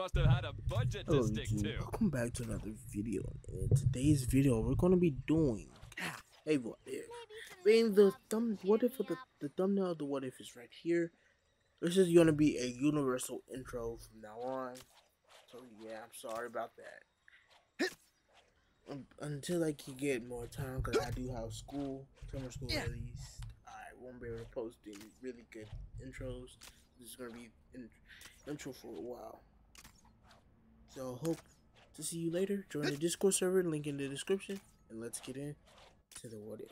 must have had a budget to Hello stick YouTube, to. welcome back to another video. In today's video, we're gonna be doing. Hey, what if? Being the thumb, what if the the thumbnail of the what if is right here. This is gonna be a universal intro from now on. So yeah, I'm sorry about that. Um, until I can get more time, cause I do have school, summer school at least. I won't be able to post any really good intros. This is gonna be in, intro for a while. So hope to see you later. Join the Discord server, link in the description, and let's get in to the what if.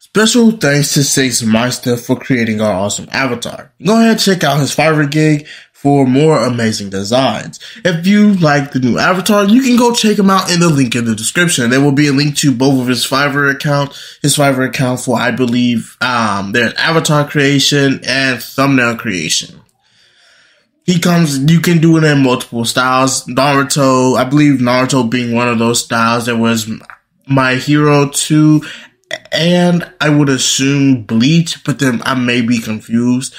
Special thanks to SixMysta for creating our awesome avatar. Go ahead and check out his Fiverr gig for more amazing designs. If you like the new avatar, you can go check him out in the link in the description. There will be a link to both of his Fiverr account, his Fiverr account for I believe um their avatar creation and thumbnail creation. He comes, you can do it in multiple styles. Naruto, I believe Naruto being one of those styles. There was My Hero 2 and I would assume Bleach, but then I may be confused.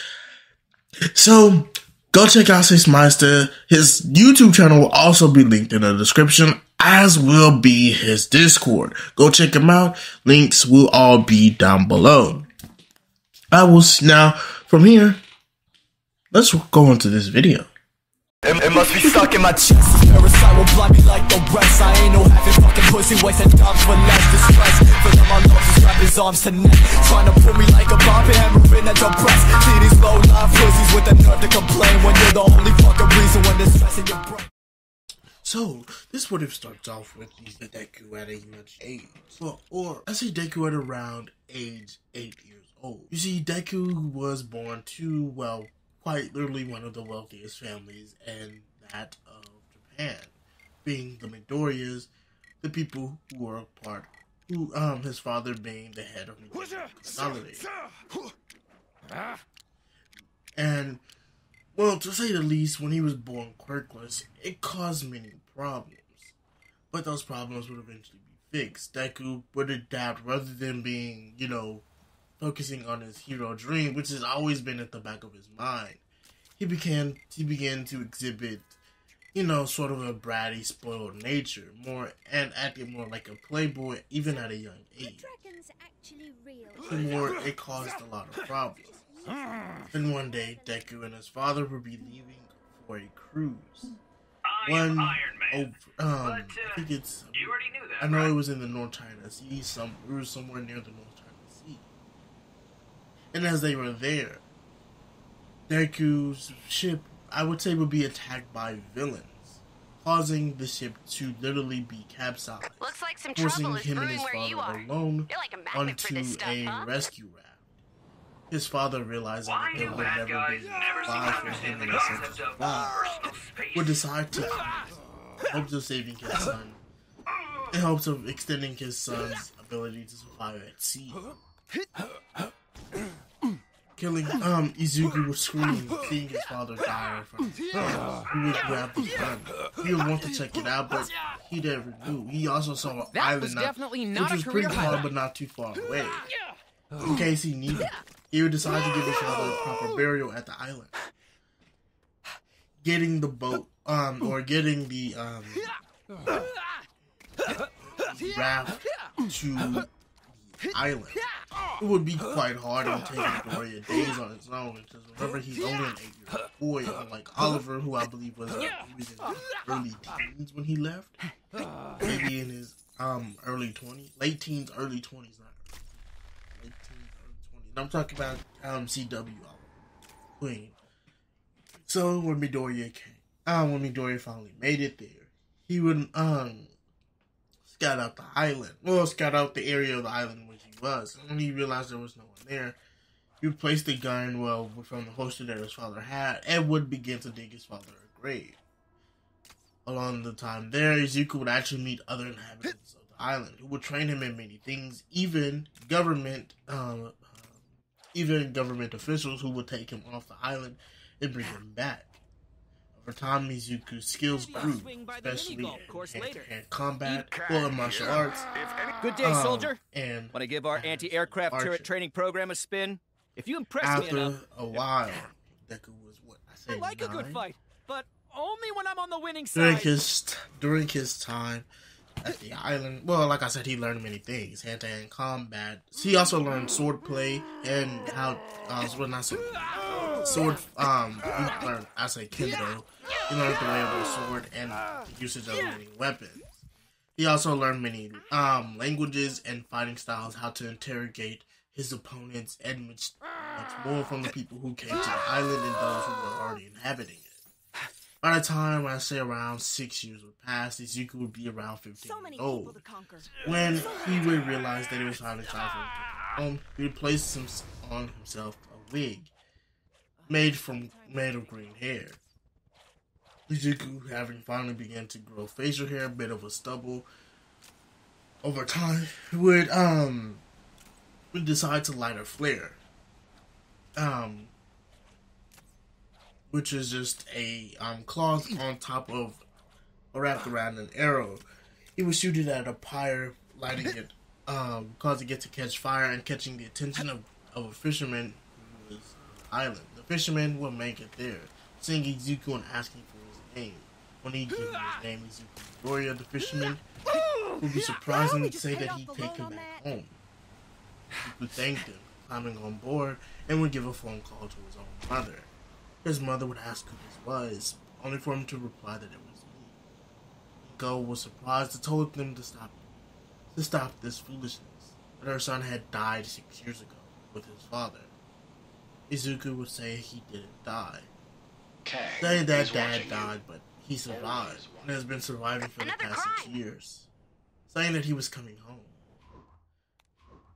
So go check out SixMysta. His YouTube channel will also be linked in the description, as will be his Discord. Go check him out. Links will all be down below. I will now from here. Let's go into this video. It, it must be stuck in my chest. Parasite will blind me like the rest. I ain't no having fucking pussy wasting time for less distress. For them, my love just wrap his arms to neck. Trying to put me like a bomb and hammering at your breast. See these low life pussies with the nerve to complain when you're the only fucking reason when they're stressing your brain. So this would have starts off with these Deku at a much age, well, or I say Deku at around age eight years old. You see, Deku was born to well, quite literally one of the wealthiest families in that of Japan, being the Midoriyas, the people who were a part, who um his father being the head of Midoriya Consolidated. And well, to say the least, when he was born quirkless, it caused many problems. But those problems would eventually be fixed. Deku would adapt rather than being, you know, focusing on his hero dream, which has always been at the back of his mind. He began he began to exhibit, you know, sort of a bratty, spoiled nature, more and acting more like a playboy, even at a young age. Dragon's. The more it caused a lot of problems. Then one day, Deku and his father would be leaving for a cruise. I One am Iron over, um, But, I uh, think it's. you already knew that, I know right? it was in the North China Sea. Some we were somewhere near the North China Sea. And as they were there, Deku's ship, I would say, would be attacked by villains, causing the ship to literally be capsized, Looks like some forcing trouble is him and brewing his where you father are. alone You're like a magnet for onto this stuff, a huh? rescue raft. His father, realizing Why that there would never guys be never seem for him understand the and his son to of survive, would decide to in hopes of saving his son, in hopes of extending his son's ability to survive at sea. Killing um Izuku was screaming, seeing his father die in front of him. He would grab the gun. He would want to check it out, but he never knew. He also saw an That island was not- definitely which not a was pretty far, but not too far away. In case he needed, it. he would decide to give his father a proper burial at the island. Getting the boat, um, or getting the um raft to the island. It would be quite hard and take Midoriya days on its own because remember he's only an eight-year-old boy, unlike Oliver, who I believe was uh, was early teens when he left, maybe in his um early twenties, late teens, early twenties, not late teens, early twenties. I'm talking about um CW Queen. So when Midoriya came, um, when Midoriya finally made it there, he would um scout out the island. Well, scout out the area of the island was. And when he realized there was no one there, he place the gun, well, from the holster that his father had, and would begin to dig his father a grave. Along the time there, Izuku would actually meet other inhabitants of the island who would train him in many things, even government, um, um, even government officials who would take him off the island and bring him back. Over time, Mizuku's skills grew, swing by the especially in hand-to-hand combat, well, in martial arts, Good day, um, soldier. and Want to give our anti-aircraft archer. turret training program a spin? If you impress me After enough, a while, Deku was what I I say like a good fight. but only when I'm on the winning side. during side. his during his time at the island. Well, like I said, he learned many things: hand to hand combat. He also learned swordplay and how uh, well not sword, sword. Um, he learned I say kendo. He learned the way of the sword and the usage of many weapons. He also learned many um languages and fighting styles, how to interrogate his opponents, and much, much more from the people who came to the island and those who were already inhabiting it. By the time I say around six years would pass, Izuku would be around 15 So many years old. When he would realize that it was time for him to go home, he would place him on himself a wig made from made of green hair. Izuku, having finally begun to grow facial hair, a bit of a stubble, over time would um would decide to light a flare. Um which is just a um cloth on top of or wrapped around an arrow. He would shoot it at a pyre, lighting it, um, causing it to catch fire and catching the attention of, of a fisherman who was on the island. The fisherman will make it there, seeing Izuku and asking for his name. When he gives his name, Izuku Midoriya, the fisherman, would be surprised and say that he'd take him back home. Izuku thanked him, climbing on board, and would give a phone call to his own mother. His mother would ask who this was, only for him to reply that it was me. Go was surprised and told them to stop to stop this foolishness. That her son had died six years ago with his father. Izuku would say he didn't die. Saying that dad died, but he survived and has been surviving for the Another past six years. Saying that he was coming home.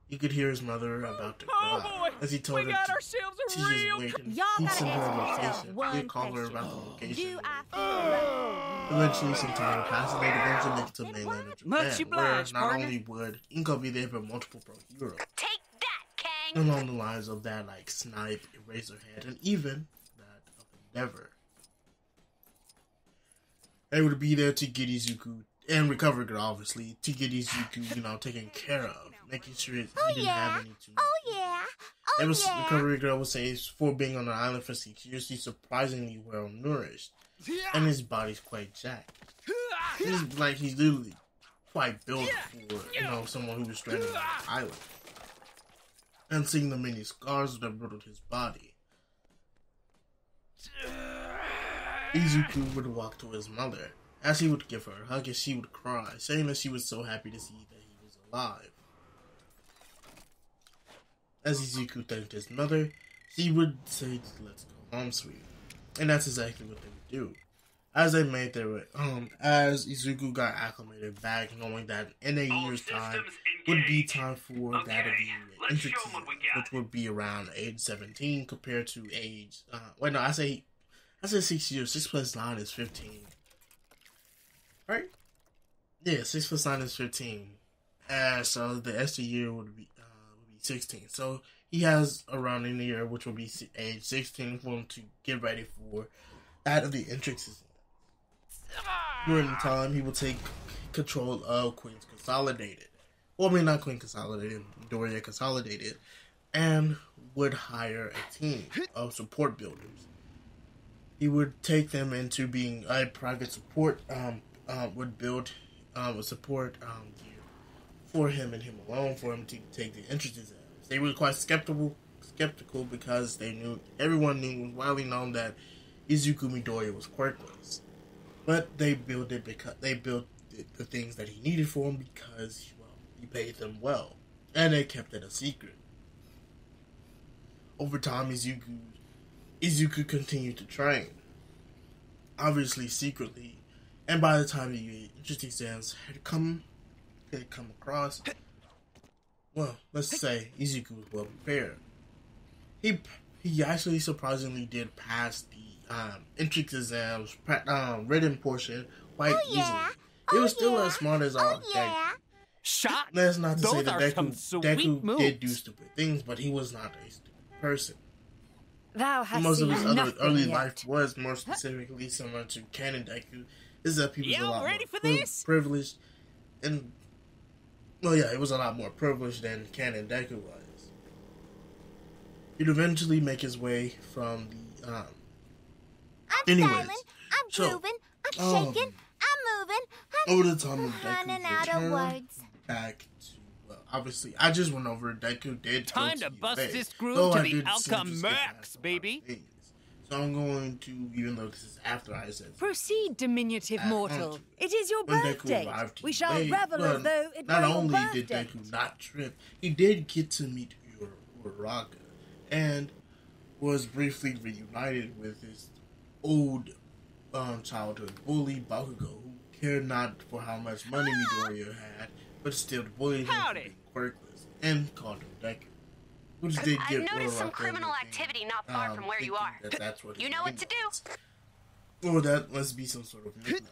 He could hear his mother about to Oh cry boy, as he told we her got to ourselves a to just wait and Y'all he'd gotta send her a ask yourself location. one He'd call her about the location. Do I feel Eventually, some time would pass, and they'd eventually make it to Then mainland of Much Japan, obliged, where not partner. only would Inko be there, but multiple pro heroes Take that, Kang! along the lines of that, like Snipe, Eraserhead, and even Endeavor. They would be there to get Izuku and recover Girl, obviously, to get Izuku, you know, taken care of, making sure he oh, didn't have any too much. Oh yeah! Oh It was yeah! Recovery Girl would say for being on the island for six years, he's surprisingly well nourished, and his body's quite jacked. He's like he's literally quite built for you know someone who was stranded on the island. And seeing the many scars that riddled his body, Izuku would walk to his mother, as he would give her a hug and she would cry, saying that she was so happy to see that he was alive. As Izuku thanked his mother, she would say, "Let's go home, sweetie," and that's exactly what they would do. As they made their way home, as Izuku got acclimated back, knowing that in a All year's time would be time for that of Okay, the let's show entity, 'em what we got. which would be around age seventeen compared to age. Uh, wait, no, I say, I say six years. Six plus nine is fifteen, right? Yeah, six plus nine is fifteen. Uh, so the extra year would be uh, would be sixteen. So he has around in the year, which will be age sixteen, for him to get ready for that of the entrances. During the time, he will take control of Queen's Consolidated. Well, I mean, not Queen Consolidated, Doria Consolidated, and would hire a team of support builders. He would take them into being a private support, um, uh, would build a support um, for him and him alone for him to take the entrances exams. They were quite skeptical, skeptical because they knew everyone knew was widely known that Izuku Midoriya was quirkless. But they built it because they built the, things that he needed for him because well he paid them well, and they kept it a secret. Over time, Izuku Izuku continued to train, obviously secretly, and by the time the entrance exams had come had come across, well, let's say Izuku was well prepared. He he actually surprisingly did pass the um, entrance exams pra- um, written portion quite Oh, yeah. easily. He was Oh, still yeah. as smart as all Oh yeah! Shot. That's not to Those say that are some Deku, Deku did do stupid things, but he was not a stupid person. Thou hast Most of his other early yet. life was more specifically similar to Canon Deku. Is that he was a lot ready more for pri- this? privileged, and well, yeah, it was a lot more privileged than Canon Deku was. He'd eventually make his way from the um, I'm Anyways, styling. So, moving. I'm um, shaking. I'm moving. I'm over the time of running Deku's out of return words. back to well, obviously I just went over Deku did go Time to to bust UA, this groove to I the did Alchemax, seem to skip past a lot of baby. So I'm going to, even though this is after I said Proceed, diminutive mortal. to It is your birthday. Deku arrived to We shall UA, revel well, as though it not were your only did birthday. Deku not trip, he did get to meet Ur- Uraraka and was briefly reunited with his old um, childhood bully Bakugo, who cared not for how much money Midoriya had, but still bullied him for Howdy. being quirkless and called him Deku. Which did I've give noticed some criminal activity not far um, from where you are. That that's what You know what to do. was. Or that must be some sort of nickname.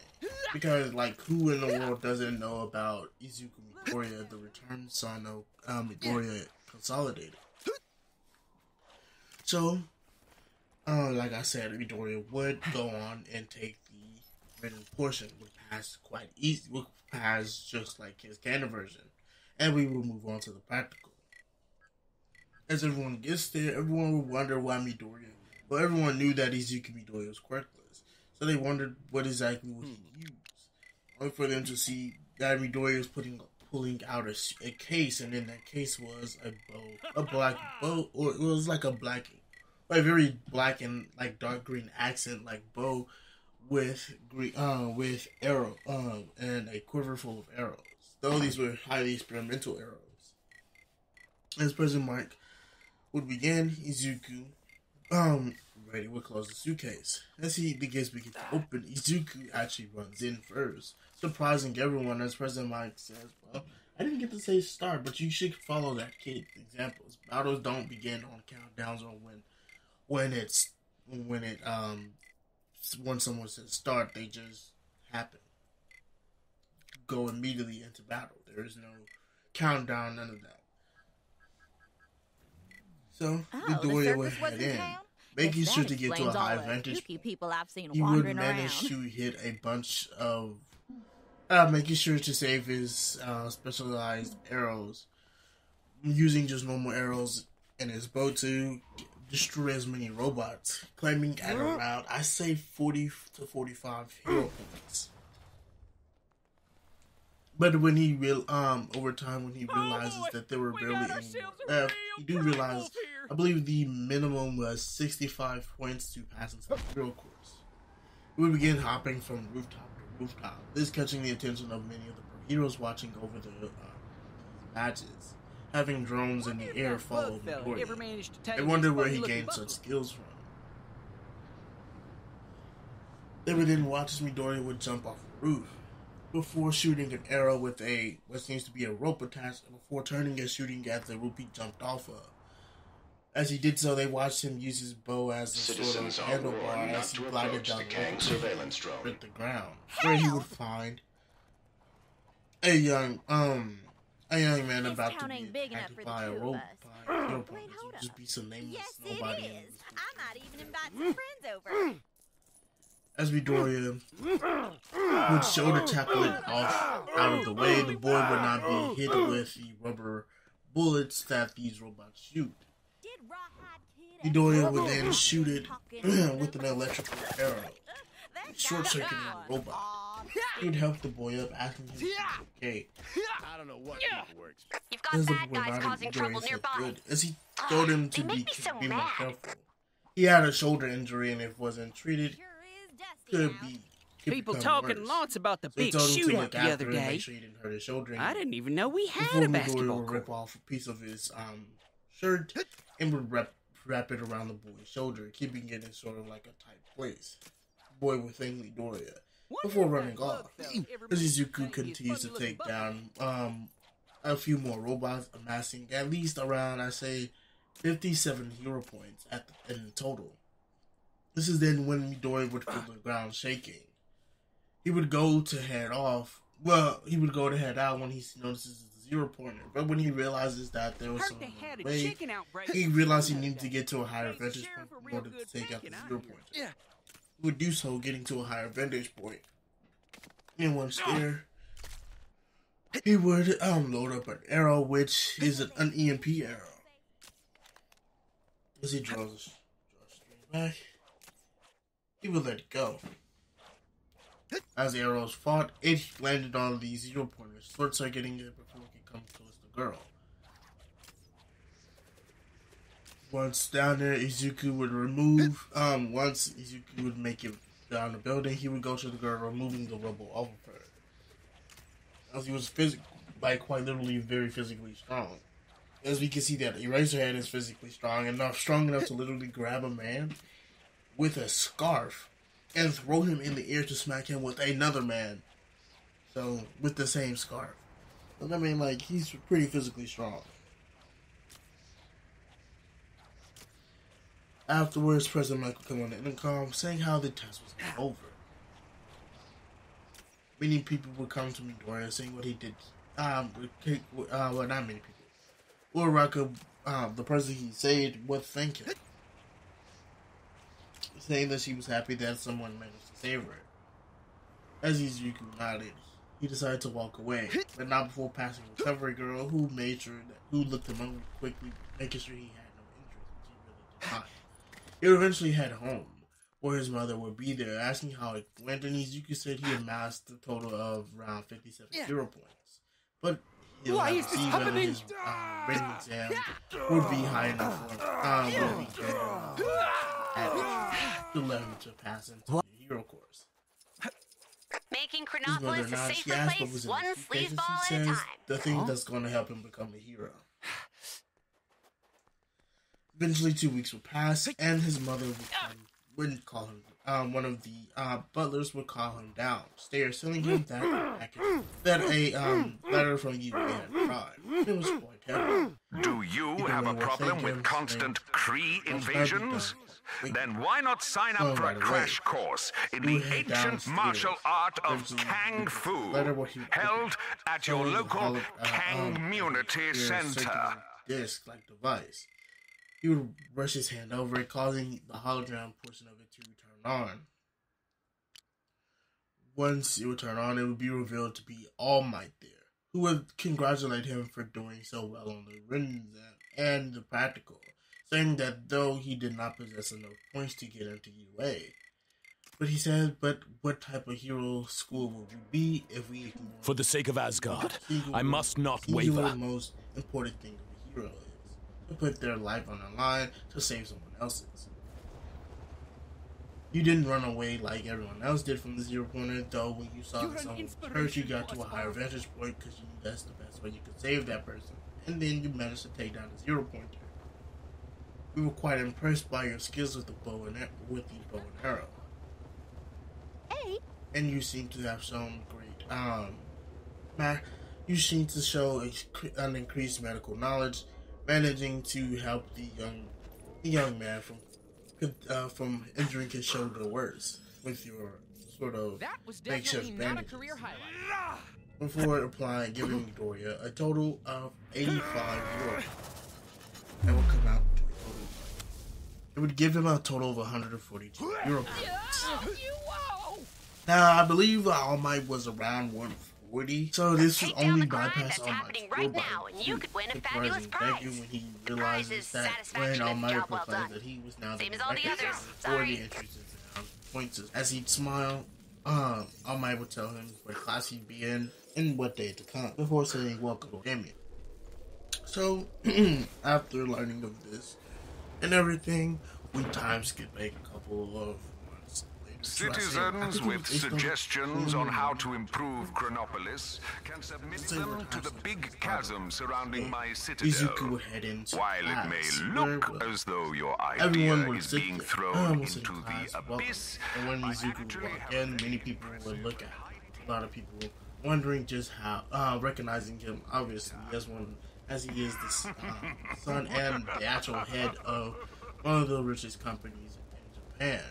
Because, like, who in the world doesn't know about Izuku Midoriya, the returned son of um, Midoriya Consolidated? So, uh, like I said, Midoriya would go on and take the written portion, would pass quite easy, would pass just like his canon version, and we will move on to the practical. As everyone gets there, everyone will wonder why Midoriya. Well, everyone knew that Izuku Midoriya was quirkless, so they wondered what exactly would he use. Only for them to see that Midoriya was putting pulling out a case, and in that case was a bow, a black bow, or it was like a black, a very black and like dark green accent, like bow with green, uh, with arrow, um, and a quiver full of arrows. Though these were highly experimental arrows. As Present Mic would begin, Izuku, um, ready would close the suitcase. As he begins begins to open, Izuku actually runs in first, surprising everyone. As Present Mic says, "Well, I didn't get to say start, but you should follow that kid examples. Battles don't begin on countdowns or when, when it's when it um when someone says start, they just happen. Go immediately into battle. There is no countdown, none of that. So Oh, the would was head in in, making sure to get to a high vantage people I've seen he would manage around. to hit a bunch of uh, making sure to save his uh, specialized arrows. Using just normal arrows in his bow to destroy as many robots. Claiming at around i say 40 to 45 hero points. But when he real um over time when he realizes boy, that there were we barely any left, you do realize. I believe the minimum was 65 points to pass into the hero course. We begin hopping from rooftop to rooftop, this catching the attention of many of the heroes watching over the uh, matches, having drones in the air follow Midoriya. They wonder where he gained such skills from. They would then watch as Midoriya would jump off the roof before shooting an arrow with a what seems to be a rope attached, and before turning and shooting at the rope he jumped off of. As he did so, they watched him use his bow as a Citizens sort are of handlebar as he to glided down the the Kang rope surveillance drone. hit the ground, where he would find a young um a young man This about to be aind big enough attacked by a two of rope us. by Wait, hold would just up. be some nameless Yes, nobody. it in is. I might even invite some friends over. As Midoriya would shoulder tackle it off out of the way, the boy would not be hit with the rubber bullets that these robots shoot. Did Rawhide Kid Midoriya would then shoot it with an electrical arrow, short circuiting the robot. He would help the boy up, after him to be okay. I don't know what people works. You've got As the bad boy guys nodded, causing trouble Midoriya said nearby. good, as he told him to be, me so be more careful. He had a shoulder injury, and if wasn't treated, Sure is dusty could be could People talking worse. lots about the So big told him shootout the other day. Sure didn't hurt his shoulder. I didn't even know we had Before a Midoriya basketball would rip off a piece of his um shirt and would wrap, wrap it around the boy's shoulder, keeping it in sort of like a tight place. Boy would thank Doria. before running off. Izuku continues to take down um a few more robots, amassing at least around I say fifty-seven hero points at the, in total. This is then when Midoriya would feel the ground shaking. He would go to head off. Well, he would go to head out when he notices the zero pointer. But when he realizes that there was Heard someone they on had the a way, he realized he needed to get to a higher Gave vantage point in order to take out the bacon out zero here. pointer. Yeah. He would do so, getting to a higher vantage point. And once there, he would um load up an arrow, which is an, an EMP arrow. As he draws, draws straight back, he would let it go. As the arrows fought, it landed on the zero pointers, short circuiting it before it could come to the girl. Once down there, Izuku would remove. Um, once Izuku would make it down the building, he would go to the girl, removing the rubble off of her. As he was phys- like quite literally very physically strong. As we can see that Eraserhead is physically strong enough, strong enough to literally grab a man with a scarf and throw him in the air to smack him with another man. So with the same scarf. But I mean, like he's pretty physically strong. Afterwards, President Michael came on the intercom saying how the test was not over. Many people would come to Midoriya saying what he did. Um, uh, well, not many people. Uraraka, um, the person he saved, was thank him, saying that she was happy that someone managed to save her. As Izuku nodded, he decided to walk away, but not before passing a recovery girl who made sure that who looked him over quickly, making sure he had no injuries, which he really did not. He eventually head home, where his mother would be there, asking how it went, and Izuku said he amassed a total of around 57 hero points. But he'll Why is to this see whether happening? his um, rating exam would be high enough for um, would be good enough to let him to pass into the hero course. Making His Chronopolis a safer asked place, one sleazeball at a time. the thing that's going to help him become a hero. Eventually, two weeks would pass, and his mother would come, wouldn't call him. Um, one of the uh, butlers would call him down, downstairs, telling him that package, that a um, letter from you had arrived. It was quite heavy. Do you Either have a problem with constant saying, Kree "Well, that'd be invasions? Done." Then why not sign Oh, up for a crash course in the ancient martial art of Kang Fu, letter where he- held at your local uh, um, Kang-munity your center? circular Disc-like device. He would brush his hand over it, causing the hologram portion of it to turn on. Once it would turn on, it would be revealed to be All Might there, who would congratulate him for doing so well on the written exam and the practical, saying that though he did not possess enough points to get into UA, but he said, but what type of hero school would we be if we ignored For the sake of Asgard, I must not singular The most important thing of a hero is to put their life on the line to save someone else's. You didn't run away like everyone else did from the zero pointer, though. When you saw You're that an someone hurt, you got to to a higher all. vantage point because you knew that's the best way you could save that person, and then you managed to take down the zero pointer. We were quite impressed by your skills with the bow and ar- with the bow and arrow. Hey, and you seem to have shown great um ma- you seem to show an increased medical knowledge managing to help the young the young man from uh, from injuring his shoulder worse with your sort of That was makeshift definitely not a bandages. career highlight. before applying giving Midoriya a total of 85 euro that would come out to a total it would give him a total of 142 euro now I believe All Might was around 140, so this Take down only bypass All Might's right now, and you could win a fabulous Thank you prize. when he realizes that when All Might well proclaimed that he was now Same the as all the director others. for the entries and points as he'd smile. Um, All Might would tell him what class he'd be in and what day to come before saying welcome to Damien. So after learning of this and everything, we time skip back a couple of months later. Should I say- I Citizens with was based on- suggestions on how to improve Chronopolis can submit them to the big chasm surrounding my citadel. would head into While it may look as though your idea is being thrown into the abyss, And when Izuku actually would walk in, many people would look at him. A lot of people wondering just how, uh, recognizing him obviously as one, as he is the s- um, son and the actual head of one of the richest companies in Japan.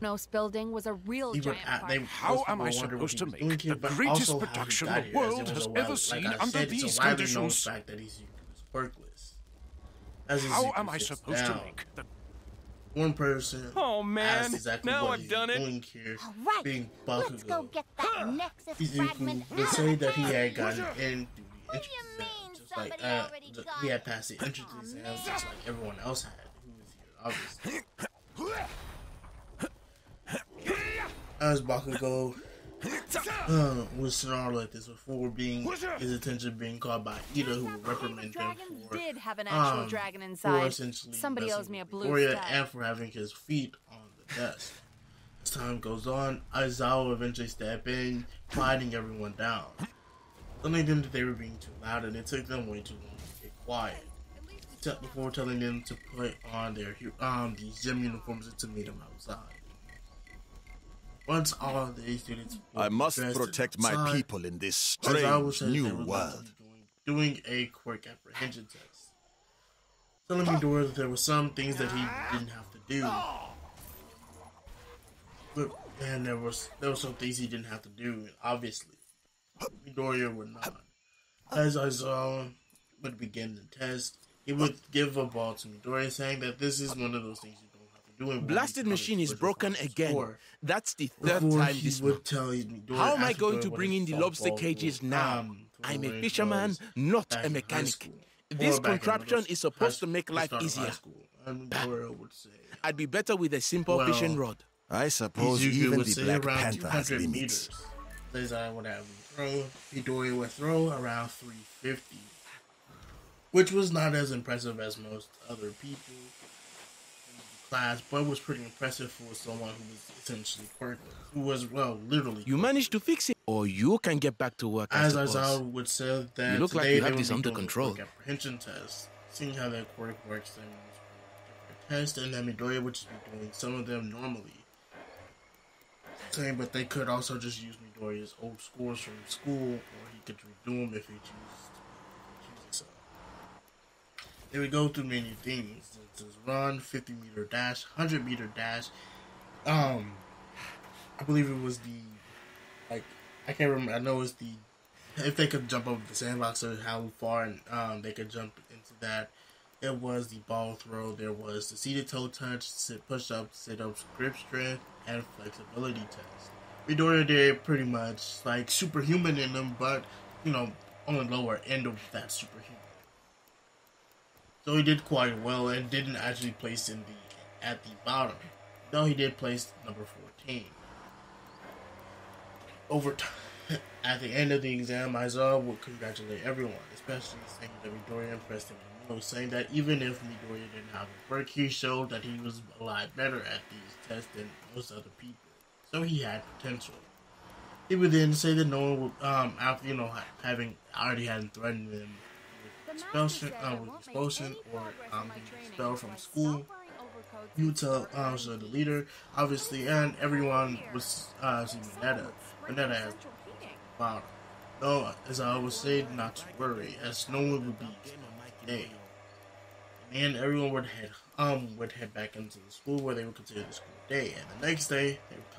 Nose building was a real He giant a- they. How am I people wondered what supposed to make doing here, the greatest also how he production the here, as it world has a ever wild- seen like I under said, these it's a widely known conditions? fact that Izuku is. As How am I sits supposed to make the one person Oh, man. exactly Now what I've done it. here, all right. being Let's go get that Nexus fragment Izuku would out say that he had gotten into the do you mean just like somebody uh, already the- got he had passed the entrance Aw, exam man. just like everyone else had, who was here, obviously. as Bakugo uh, was snarl at this before being his attention being caught by Ida, who would reprimand him Dragons for did have an actual um, dragon for inside. essentially Somebody owes me a blue Midoriya sky. and for having his feet on the desk. As time goes on, Aizawa eventually step in, quieting everyone down, telling them that they were being too loud and it took them way too long to get quiet. Te- Before telling them to put on their um these gym uniforms and to meet them outside. Once all of the students were I must protect my outside, people in this strange new were going to world. Doing, doing a quirk apprehension test. Telling Midoriya that there were some things that he didn't have to do. But and there was there were some things he didn't have to do, obviously Midoriya would not. As Aizawa would begin the test, he would give a ball to Midoriya, saying that this is one of those things you don't have to do. and Blasted machine is broken again. for. That's the third Before time this would month. tell Midoriya, How am I going to bring in the lobster cages was, now? um, I'm a fisherman, not a mechanic. This Or back in contraption is supposed to make life start of high easier. school. And Midoriya would say, I'd be better with a simple Well, fishing rod. I suppose even the Black Panther has limits. meters. Lazai would have him throw. Midoriya would throw around 350, which was not as impressive as most other people in the class, but was pretty impressive for someone who was essentially quirkless, who was well, literally. You managed to fix it, or you can get back to work. As suppose. Aizawa would say that You look like you have this under control. apprehension test, seeing how that quirk works. Then test, and then Midoriya would just be doing some of them normally. Saying, but they could also just use Midoriya's old scores from school, or he could redo them if he chooses. chooses so. They would go through many things. As run, 50 meter dash, 100 meter dash. Um, I believe it was the like I can't remember. I know it's the if they could jump over the sandbox or how far and um they could jump into that. It was the ball throw. There was the seated toe touch, sit push up, sit ups, grip strength, and flexibility test. Midoriya did pretty much like superhuman in them, but you know on the lower end of that superhuman. So he did quite well and didn't actually place in the at the bottom. Though he did place number fourteen over time, at the end of the exam, Aizawa would congratulate everyone, especially saying that Midoriya impressed him the most, saying that even if Midoriya didn't have a work, he showed that he was a lot better at these tests than most other people. So he had potential. He would then say that no one would, um, after, you know, having already had threatened him with expulsion, uh, with expulsion or um, being expelled from school, you tell um, so the leader, obviously, and everyone was uh, see Mineta. Mineta has bottom. No, as I always say, not to worry, as no one would be today. And everyone would head um would head back into the school where they would continue the school day, and the next day they would come back to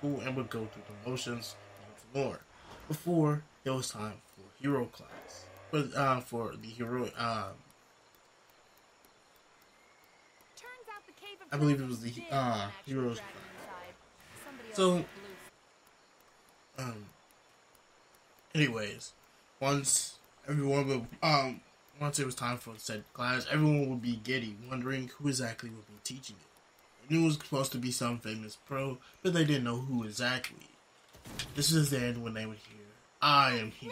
school and would go through the motions once more. Before it was time for hero class, but uh, for the hero um I believe it was the uh, heroes class. So, um, anyways, once everyone would, um, once it was time for said class, everyone would be giddy, wondering who exactly would be teaching it. They knew it was supposed to be some famous pro, but they didn't know who exactly. This is the end when they would hear, I am here,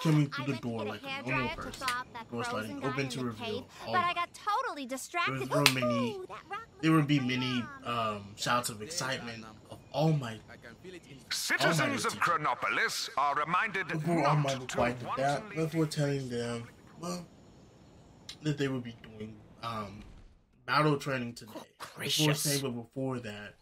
coming through the door like a normal person. Door sliding open to reveal all But I got totally distracted. there were many, Ooh, that rock there would be many um, shouts of excitement of All Might. Citizens of Chronopolis are reminded Before All not Might would to quiet them down, wantonly before telling them, well, that they would be doing um, battle training today. Before gracious. saying, but before that,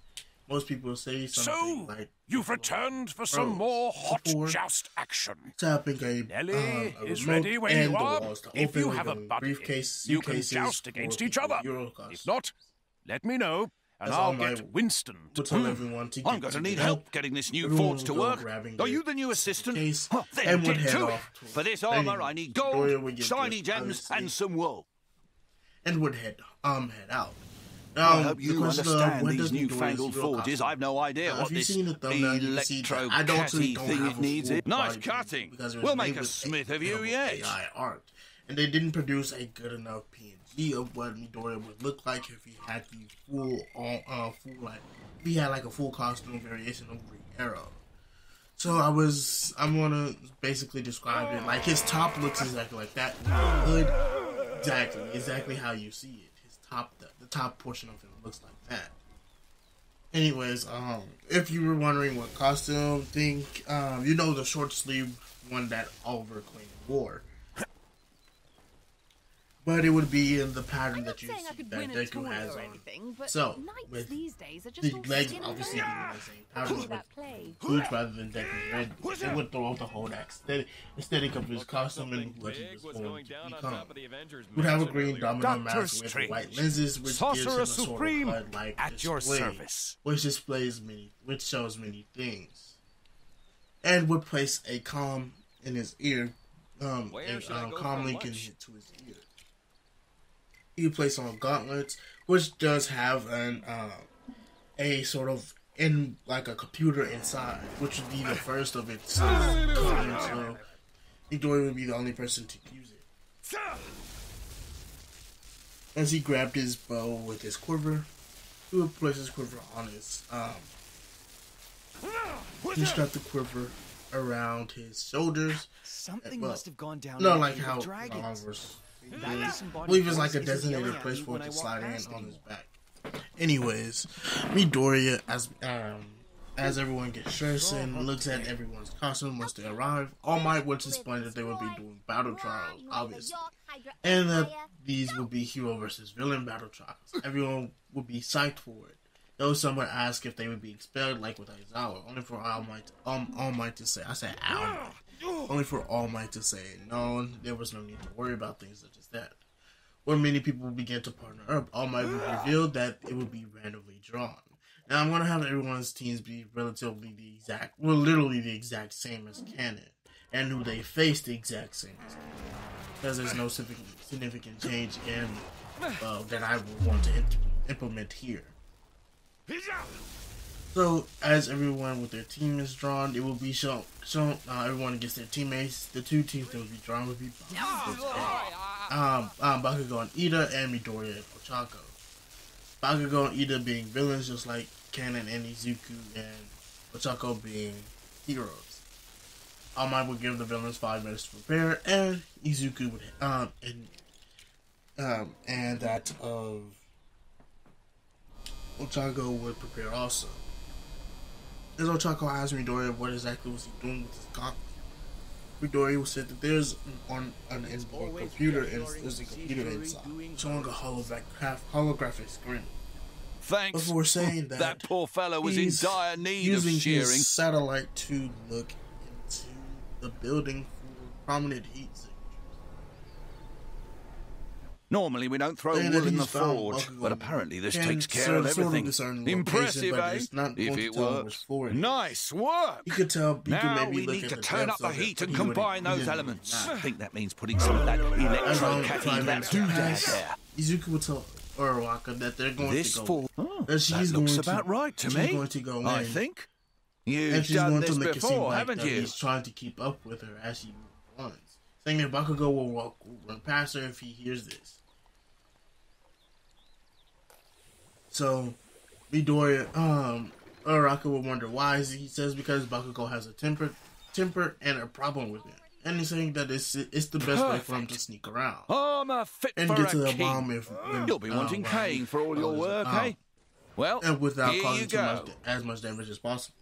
most people say something So, like, you've returned for some more hot before joust action. tapping a, Nelly um, a is ready when you are. If you have a a buddy, briefcase, you can joust against each other. Euro. If not, let me know, and That's I'll get Winston to tell everyone to I'm going to to need help getting this new Everyone forge to work. Are you the new assistant? case Huh, then and would get to it. For this armor, I need gold, shiny gems, and some wool. And would head um head out. I Um, hope you understand when these newfangled forges. I've no idea Uh, what this seen the thumbnail, you can see that I don't really don't thing it needs. It nice cutting. because it was We'll make a smith of you yet. AI art, and they didn't produce a good enough PNG of what Midoriya would look like if he had the full, uh, uh full like he had like a full costume variation of Green Arrow. So I was I'm gonna basically describe it like his top looks exactly like that. Hood, exactly, exactly how you see it. His top, the, the top portion of him looks like that. Anyways, um, if you were wondering what costume, think um, you know the short sleeve one that Oliver Queen wore. But it would be in the pattern that you saying I see that win a Deku has on. anything, but So, knights with these days are just The all legs obviously and being the same pattern with at boots rather than Deku red. It would throw off the whole aesthetic, aesthetic of his costume and what he was going to become. Would have a green domino Doctor mask with white lenses, which Sorcerer gives him a sort Supreme, of HUD-like at your display, service. which displays many, which shows many things, and would place a calm in his ear, um, Where and should um, go for calmly can hit to his ear. He would place on gauntlets, which does have an um, a sort of in like a computer inside, which would be the first of its kind. So Midori would be the only person to use it. As he grabbed his bow with his quiver, he would place his quiver on his um. He strapped the quiver around his shoulders. Something well, must have gone down. No, like how dragons. Oliver's. That I believe it's like a designated place me for when it I to slide in past on his back. Anyways, Midoriya as um as everyone gets dressed and looks at everyone's costume once they arrive, All Might was explained that they would be doing battle trials, obviously, and that these would be hero versus villain battle trials. Everyone would be psyched for it. Though some would ask if they would be expelled, like with Aizawa, only for All Might, um, All Might to say, I said All Might, only for All Might to say, no, there was no need to worry about things such as that. Where many people began to partner up, All Might would reveal that it would be randomly drawn. Now I'm gonna have everyone's teams be relatively the exact, well, literally the exact same as canon, and who they face the exact same as canon, because there's no significant, significant change in uh, that I would want to imp- implement here. So as everyone with their team is drawn, it will be shown. Shown uh, everyone against their teammates. The two teams that will be drawn will be um, um, Bakugo and Ida, and Midoriya and Ochako. Bakugo and Ida being villains, just like canon and Izuku, and Ochako being heroes. All Might would give the villains five minutes to prepare, and Izuku would um and um and that of Ochako would prepare also. As Ochako asked Midoriya what exactly was he doing with his gauntlet, Midoriya said that there's on an inboard computer and there's a computer inside showing a holographic holographic screen. Thanks. Before saying that, That poor fellow was in dire need of using shearing. his satellite to look into the building for prominent heat signatures. Normally we don't throw Saying wool in the forge, but apparently this takes care of of- sort of everything. discern the location, Impressive, eh? If it works. it. Nice work. You could tell. You now could maybe we need to turn up the heat and combine those didn't elements. really I think that means putting some of that electro caffeine, that doodad there. Izuku will tell Uraraka that they're going This to go. fall. Oh, that she's that going looks to, about right to me. going to go I in, think. You've done going to this make it seem before, like haven't you? he's trying to keep up with her as she runs, saying that Bakugo will walk will run past her if he hears this. So, Midoriya, um, Uraraka will wonder why. He says because Bakugo has a temper, temper, and a problem with it, and he's saying that it's it's the best way for him to sneak around. Fit And for get a to the king. bomb if- when, You'll be uh, wanting cane for all your it work, out. eh? Well, and without causing much, as much damage as possible.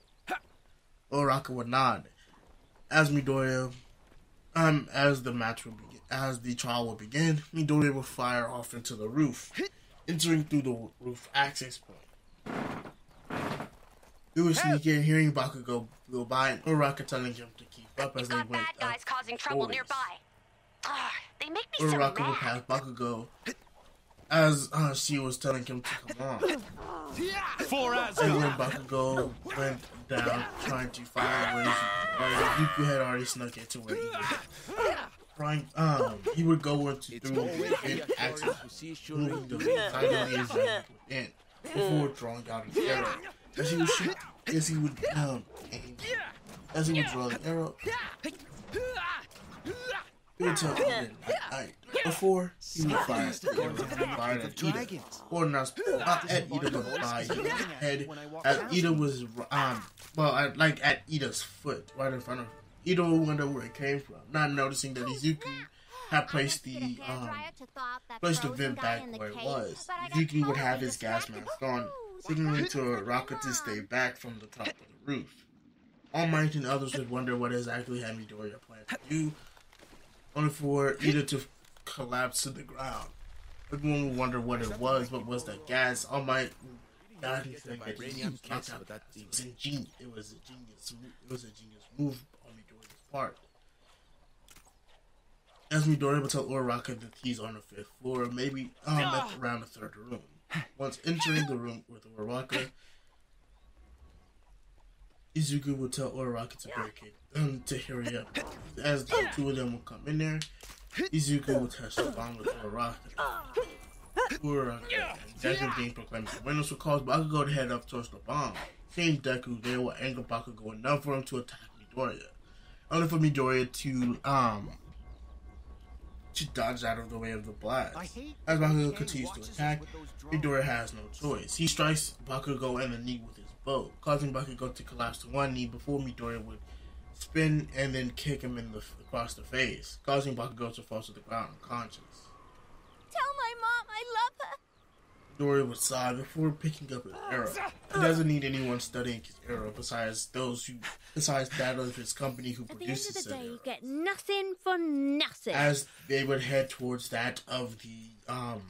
Uraraka would nod as Midoriya, um, as the match will begin, as the trial will begin. Midoriya will fire off into the roof, entering through the roof access point. We were sneaking, hearing Bakugo go by, and Uraraka telling him to keep up as they Got went bad guys up causing trouble stories. nearby. Ah, they make me so Uraraka will mad. pass Bakugo as uh, she was telling him to come on. For And when Bakugo went down trying to find where he, where Yuku had already snuck into where he was. Trying, um, he would go into through and access moving the tidally as within before drawing out an arrow. As he would shoot, as he would um, aim, as he would draw the arrow, he would tell Eden, I, before he would fire, he would fire at Ida, or not, not at Ida, but by Ida's head. As Ida was, um, well, I, like at Ida's foot, right in front of her. Ida would wonder where it came from, not noticing that Izuku had placed the um, placed the vent back where it was. Izuku would have his gas mask on, signaling to Uraraka to stay back from the top of the roof. All Might and others would wonder what exactly had Midoriya planned to do, only for Ida to collapse to the ground. Everyone would wonder what it was, what was that gas? All Might God he said that he knocked out it. It was a genius. It was a genius move on Midoriya's part. As Midoriya would tell Uraraka that he's on the fifth floor, maybe um, at around the third room. Once entering the room with Uraraka, Izuku will tell Uraraka to break it, um, to hurry up. As the two of them will come in there, Izuku would touch the bomb with Uraraka. Uraraka and Deku being proclaimed the winners would cause Bakugo to head up towards the bomb. Seeing Deku, they will anger Bakugo enough for him to attack Midoriya. Only for Midoriya to, um, to dodge out of the way of the blast. As Bakugo continues to attack, Midoriya has no choice. He strikes Bakugo in the knee with his bow, causing Bakugo to collapse to one knee before Midoriya would spin and then kick him in the across the face, causing Bakugo to fall to the ground unconscious. Tell my mom I love Midoriya would sigh before picking up his arrow. He doesn't need anyone studying his arrow besides those who, besides that of his company who At the end of produces the day, you get nothing for nothing. as they would head towards that of the um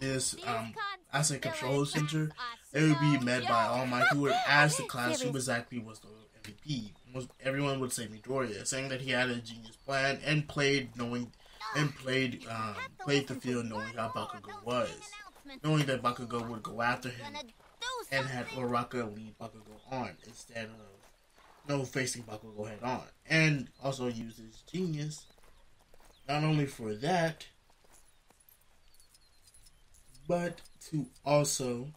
this um asset control center, they would be met by All Might, who would ask the class who exactly was the MVP. Was everyone would say Midoriya, saying that he had a genius plan and played knowing and played um played the field knowing how Bakugo was, knowing that Bakugo would go after him and had Uraraka lead Bakugo on instead of no facing Bakugo head on, and also use his genius not only for that, but to also,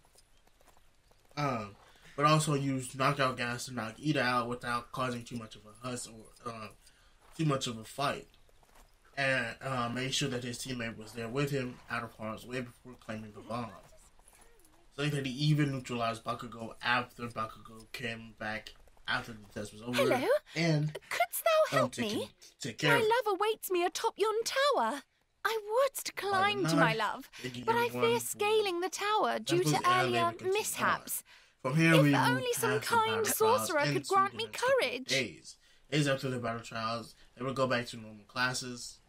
um, but also use knockout gas to knock Ida out without causing too much of a fuss or uh, too much of a fight, and uh, make sure that his teammate was there with him out of harm's way before claiming the bomb. Saying that he even neutralized Bakugo after Bakugo came back after the test was over. Hello? And Couldst thou um, help me? take care My love awaits me atop yon tower. I would climb to my love, but I fear scaling the tower due to what the elevator earlier mishaps. From here, If only some kind sorcerer could grant me next couple of courage. Days. days after the battle trials, they would go back to normal classes,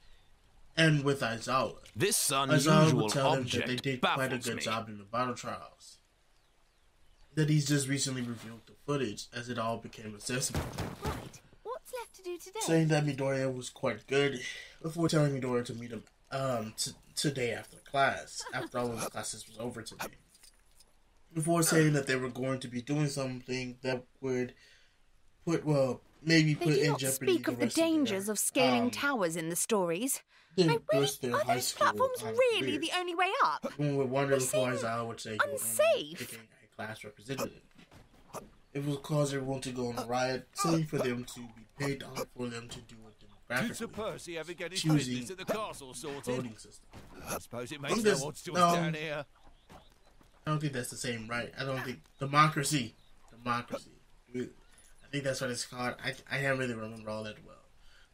and with Aizawa. This Aizawa unusual would tell them that they did quite a good me. job in the battle trials. That he's just recently revealed the footage as it all became accessible, Right. What's left to do today? saying that Midoriya was quite good before telling Midoriya to meet him um t- today after class, after all of the classes was over today. Before saying that they were going to be doing something that would put well maybe They put in jeopardy speak the of the rest their, dangers of scaling um, towers in the stories. Their- I really, rest of their are high those school, platforms really careers. the only way up? One would wonder They before seem Aizawa would say he was only unsafe. picking a class representative. It will cause everyone to go on a riot, saying for them to be paid off for them to do it Did Sir demographically Percy ever get his choosing business at the castle sorted? voting system. I suppose it I'm makes just- no odds to no. us down here. I don't think that's the same right. I don't think democracy, democracy. I think that's what it's called. I I can't really remember all that well.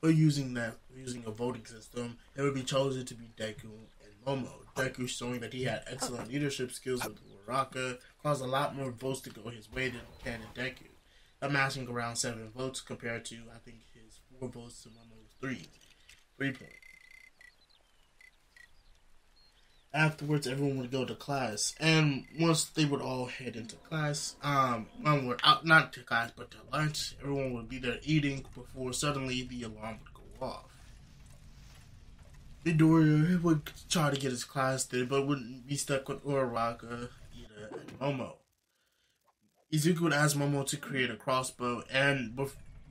But using that, using a voting system, it would be chosen to be Deku and Momo. Deku showing that he had excellent leadership skills with Uraraka, caused a lot more votes to go his way than Ken and Deku, amassing around seven votes compared to I think his four votes to Momo's three, three points. Afterwards everyone would go to class and once they would all head into class um one would out not to class but to lunch everyone would be there eating before suddenly the alarm would go off Midoriya would try to get his class there but wouldn't be stuck with Uraraka, Ida, and Momo. Izuku would ask Momo to create a crossbow and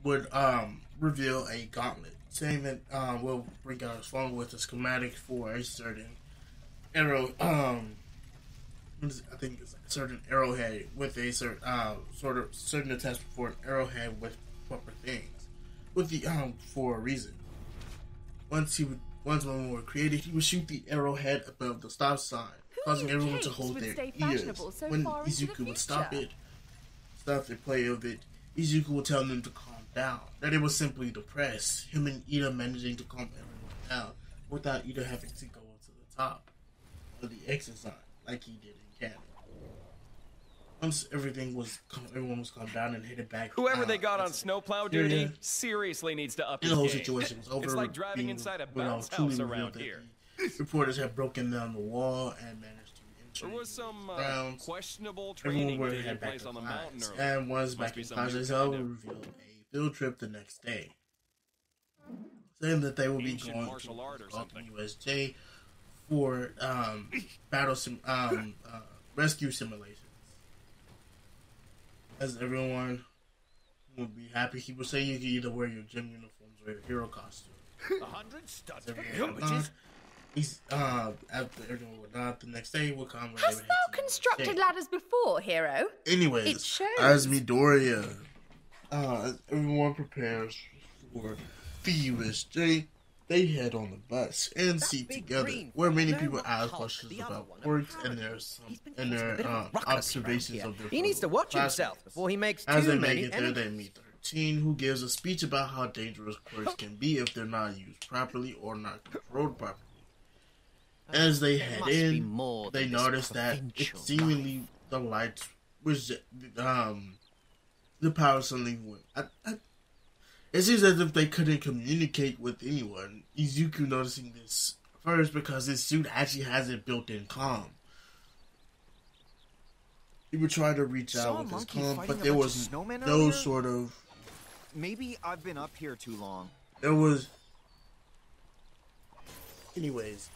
would um reveal a gauntlet, saying that um will bring out a phone with a schematic for a certain arrow um what is it? I think it's a certain arrowhead with a certain uh sort of certain attachment for an arrowhead with proper things with the um for a reason. once he would once one were created, he would shoot the arrowhead above the stop sign, causing everyone to hold their ears. so when far into the Izuku would stop it, stop the play of it, Izuku would tell them to calm down. That it was simply the press. Him and Ida managing to calm everyone down without Ida having to go to the top of the sign like he did in canon. Once everything was, everyone was calmed down and headed back. Whoever uh, they got on snowplow duty seriously needs to up and the whole game. situation was over. It's like driving being- inside a bounce house around here. Reporters had broken down the wall and managed to There was some uh, questionable Everyone training taking place to on the mountain earlier. And once back in class, new they kind will of- reveal a field trip the next day, saying that they will be going martial to art or USJ for um, battle sim- um, uh, rescue simulations. As everyone would be happy, he would say you can either wear your gym uniforms or your hero costume. A hundred studs As for everyone would nod. He's uh after everyone would nod, the next day would come. when they thou constructed ladders before, hero? Anyways, It shows. as Midoriya, uh, everyone prepares for the USJ, they head on the bus and see big together where many people ask questions about one, works and their some, and their bit of a uh, observations of their He needs to watch himself classmates. before he makes As too they many make it there, they meet 13, who gives a speech about how dangerous quirks can be if they're not used properly or not controlled properly. As they head in, more they notice that seemingly the lights was um the power suddenly went. I, I, it seems as if they couldn't communicate with anyone. Izuku noticing this first because his suit actually has a built-in comm. He would try to reach out with his fighting but there was no earlier? sort of Maybe I've been up here too long. there was. Anyways,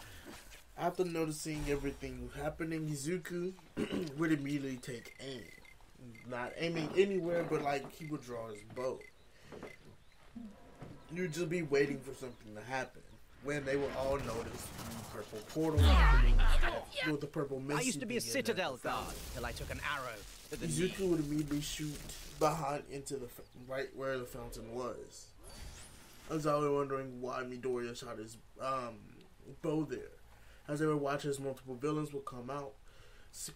after noticing everything happening, Izuku would immediately take aim. Not aiming anywhere, but like he would draw his bow. You'd just be waiting for something to happen. When they would all notice the purple portal opening with the purple mist. I used to be a seeping in at citadel the guard till I took an arrow to the knee. Would immediately shoot behind into the f- right where the fountain was. I was always wondering why Midoriya shot his um, bow there. As they would watch as multiple villains would come out,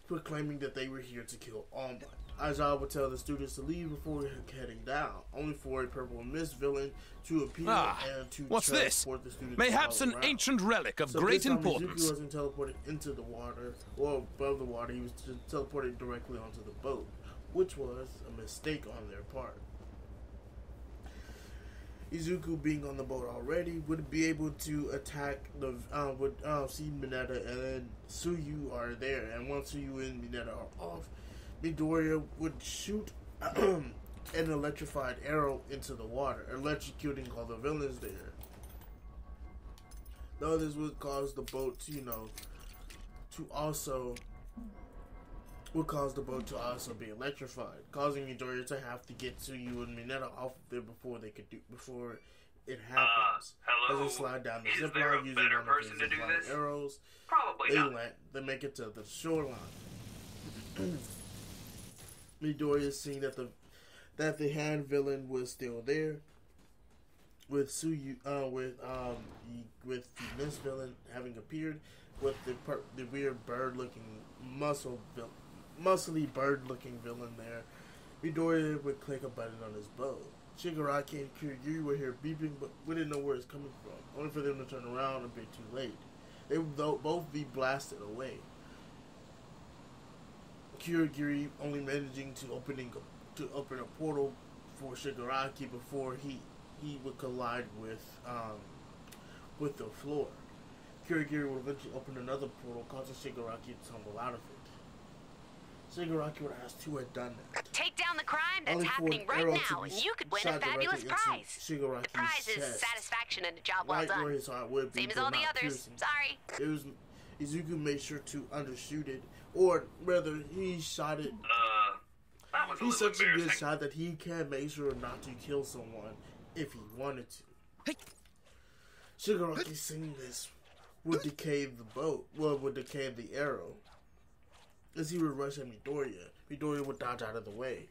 proclaiming that they were here to kill All Might. Aizawa would tell the students to leave before heading down, only for a purple mist villain to appear Ah, and to what's this? transport the students Mayhaps an around. ancient relic of So great importance. Izuku wasn't teleported into the water or above the water. He was teleported directly onto the boat, which was a mistake on their part. Izuku, being on the boat already, would be able to attack the uh, would uh, see Mineta and then Tsuyu are there, and once Tsuyu and Mineta are off, Midoriya would shoot an electrified arrow into the water, electrocuting all the villains there. Though this would cause the boat to, you know, to also would cause the boat to also be electrified, causing Midoriya to have to get Tsuyu and Mineta off of there before they could do before it happens. hello? As they slide down the zip line using one of person to do this? arrows, Probably they not. land. They make it to the shoreline. Midoriya seeing that the that the hand villain was still there. With Tsuyu, uh, with um, with the mist villain having appeared, with the per- the weird bird looking muscle vil- muscly bird looking villain there, Midoriya would click a button on his bow. Shigaraki and Kiryu were here beeping, but we didn't know where it's coming from. Only for them to turn around a bit too late. They would both be blasted away. Kurogiri only managing to opening to open a portal for Shigaraki before he he would collide with um with the floor. Kurogiri would eventually open another portal, causing Shigaraki to tumble out of it. Shigaraki would ask who had done that. Take down the crime that's Only happening right arrow now, and you could win a fabulous prize. Shigaraki's The prize is chest. satisfaction and a job well right where done. his heart would be, Same as all the others. piercing. Sorry. It was Izuku made sure to undershoot it, or rather, he shot it. Uh, that was He's little such a good shot that he can make sure not to kill someone if he wanted to. Hey. Shigaraki seeing this would decay the boat, well, would decay the arrow. As he would rush at Midoriya, Midoriya would dodge out of the way.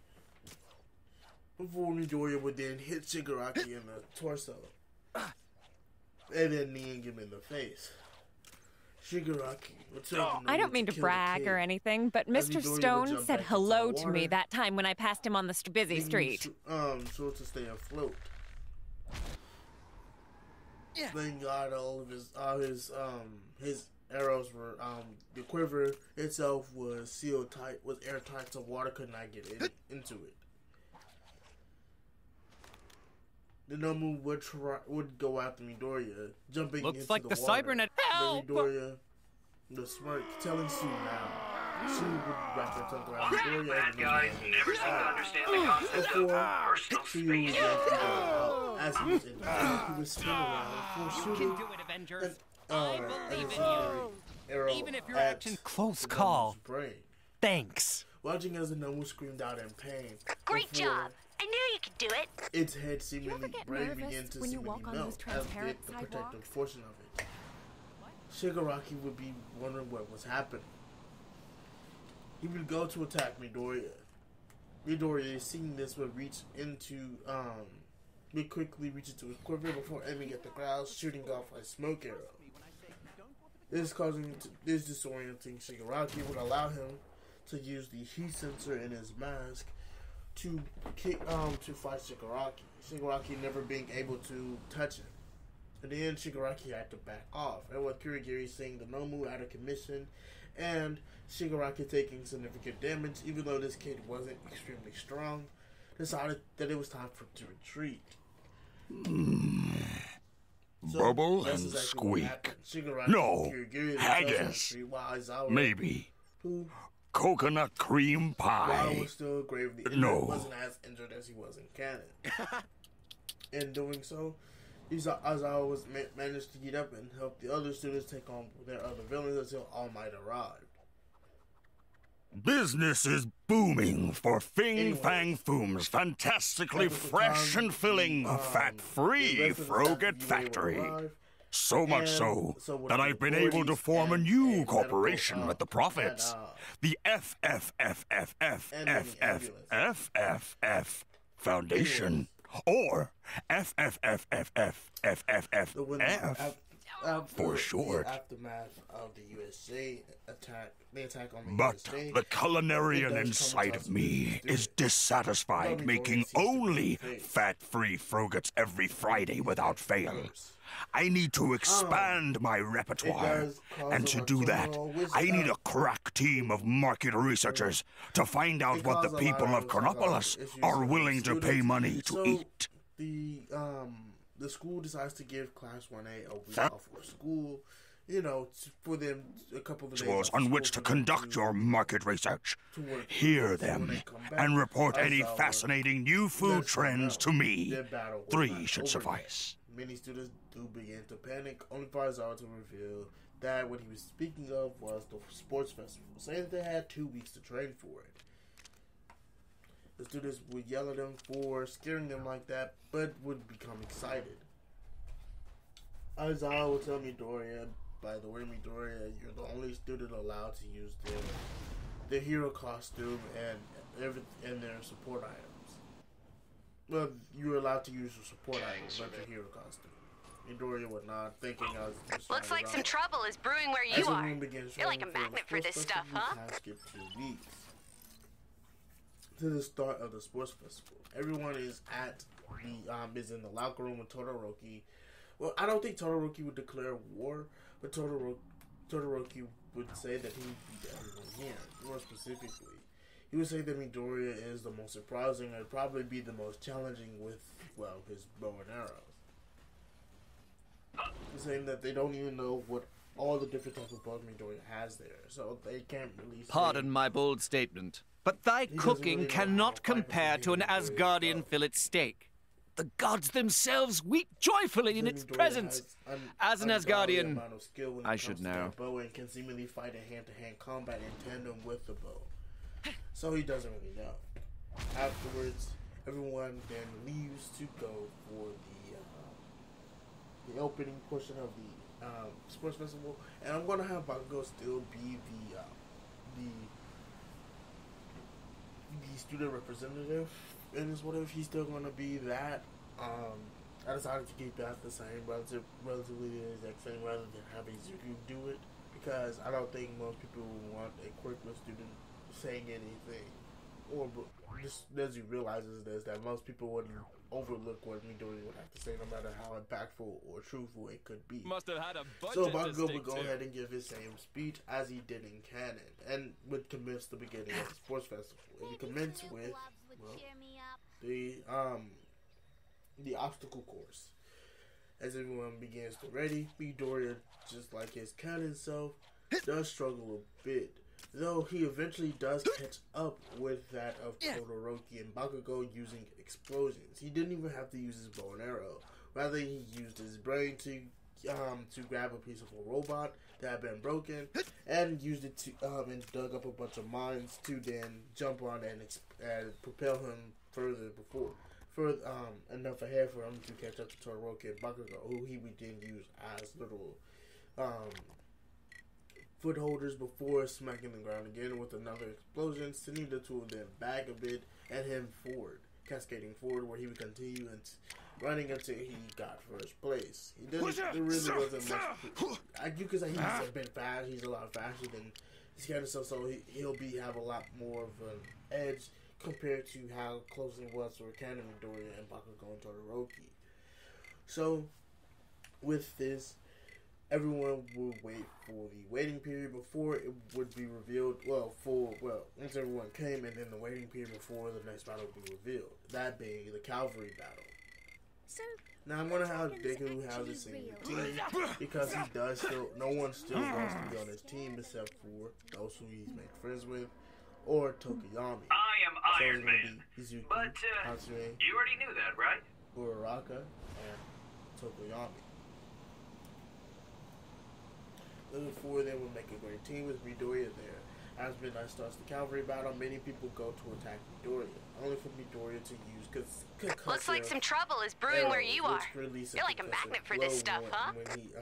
Before Midoriya would then hit Shigaraki in the torso. and then kneeing him in the face. Shigaraki would tell the I don't mean to kill the brag or anything, but Mr. Stone said hello to me that time when I passed him on the busy making street. su- Um, so to stay afloat. Thank God all of his all his um his arrows were um the quiver itself was sealed tight was airtight so water could not get in, into it. The Nomu would try would go after Midoriya, jumping Looks into like the, the water. Cybernet- But Help! Midoriya, the smirk, telling Tsu now. Tsu would wrap her tongue around Midoriya Bad and guys never seem to understand the concept of personal Sue space. was left out as he was in he was spinning around for shooting do it, Avengers. Uh, believe in you. arrow Even if your at action- Close call. Brain. Thanks. Watching as the Nomu screamed out in pain. Great job. I knew you could do it. Its head seemingly get brain began to when you seemingly walk on melt, those as transparent did the protective portion of it. Shigaraki would be wondering what was happening. He would go to attack Midoriya. Midoriya, seeing this, would reach into, um, would quickly reach into his quiver before aiming at the ground, shooting off a smoke arrow. This causing this disorienting Shigaraki would allow him to use the heat sensor in his mask to kick um to fight Shigaraki. Shigaraki never being able to touch him. In the end, Shigaraki had to back off, and with Kurogiri seeing the Nomu out of commission, and Shigaraki taking significant damage, even though this kid wasn't extremely strong, decided that it was time for to retreat. So, Bubble and exactly squeak. No, haggis. themselves retreat while Aizawa, Maybe. who Coconut cream while pie. was still gravely injured, No. wasn't as injured as he was in canon. in doing so, Iza- Aizawa was ma- managed to get up and help the other students take on their other villains until All Might arrived. Business is booming for Fing. Fang Foom's fantastically That was the fresh and filling, the, um, fat-free the rest of the Froget staff of UA would factory. So much so that I've been able to form a new corporation uh, with the profits. uh, The FFFFFFFFFF And many Foundation. Or FFFFFFFFF. The when the after For the aftermath of the USJ attack, the attack on the But USJ, the culinarian inside of me is dissatisfied making Boy sees the only fat-free Frogats every Friday without fail. I need to expand my repertoire. And to do that, I need uh, a crack team of market researchers to find out what the people of Chronopolis uh, are willing to pay money to So, eat. The um the school decides to give class one A a week That- off of school. You know, t- for them a couple of days on which to conduct your market research. to work. Hear them they come back, and report any fascinating new food trends to me. their battle was Three should suffice. Many students do begin to panic, only for Aizawa to reveal that what he was speaking of was the sports festival, saying that they had two weeks to train for it. The students would yell at him for scaring them like that, but would become excited. Aizawa would tell Midoriya, by the way, Midoriya, you're the only student allowed to use their their hero costume and every and their support items. Well, you're allowed to use your support items, not your hero costume. Midoriya would not, thinking I was just Looks like some trouble is brewing where you the are. You're like a magnet for this stuff, festival, huh? time skipped two weeks to the start of the sports festival. Everyone is at the um is in the locker room with Todoroki. Well, I don't think Todoroki would declare war, but Todoroki, Todoroki would say that he would beat everyone here. More specifically, he would say that Midoriya is the most surprising and probably be the most challenging with well his bow and arrows. He's saying that they don't even know what all the different types of bows Midoriya has there, so they can't really. Pardon my bold statement, but thy cooking really cannot compare to an Asgardian fillet steak. The gods themselves weep joyfully in its presence. As an Asgardian, amount of skill when it I should know. Bow and can seemingly fight in hand-to-hand combat in tandem with the bow. So he doesn't really know. Afterwards, everyone then leaves to go for the uh, the opening portion of the um, sports festival, and I'm gonna have Bakugo still be the uh, the the student representative in this. What if he's still gonna be that? Um, I decided to keep that the same, relative, relatively the exact same, rather than having Izuku do it, because I don't think most people would want a quirkless student saying anything. Or just as he realizes this, that most people wouldn't overlook what Midori would have to say, no matter how impactful or truthful it could be. Must have had a budget So to Bakugo stick would go to. ahead and give his same speech as he did in canon, and would commence the beginning of the sports festival. And he commenced with well, the um the obstacle course. As everyone begins to ready, Midoriya, just like his canon self, does struggle a bit. Though he eventually does catch up with that of Todoroki and Bakugo using explosions. He didn't even have to use his bow and arrow. Rather, he used his brain to um, to grab a piece of a robot that had been broken and used it to um, and dug up a bunch of mines to then jump on and, and propel him further before further um, enough ahead for him to catch up to Todoroki and Bakugo, who he would then use as little um, footholders before smacking the ground again with another explosion, sending the two of them back a bit and him forward, cascading forward where he would continue and running until he got first place. He didn't. There really wasn't much. I you could say he's a bit fast. He's a lot faster than of stuff, so he, he'll be have a lot more of an edge compared to how close it was for Canon Midoriya and Bakugo and Todoroki. So, with this, everyone would wait for the waiting period before it would be revealed. Well, for well, once everyone came, and then the waiting period before the next battle would be revealed. That being the Calvary battle. So, Now I'm gonna have Deku have the same team because he does still. No one still wants to be on his team except for those who he's made friends with, or Tokoyami. I am So Iron Man. be Izuku, But, uh, Hatsume, You already knew that, right? Uraraka, and Tokoyami. Looking forward, they will make a great team with Midoriya there. As Midnight starts the cavalry battle, many people go to attack Midoriya, only for Midoriya to use cause, Looks like some trouble is brewing where you are. You're like a magnet for this stuff, huh? When he, uh,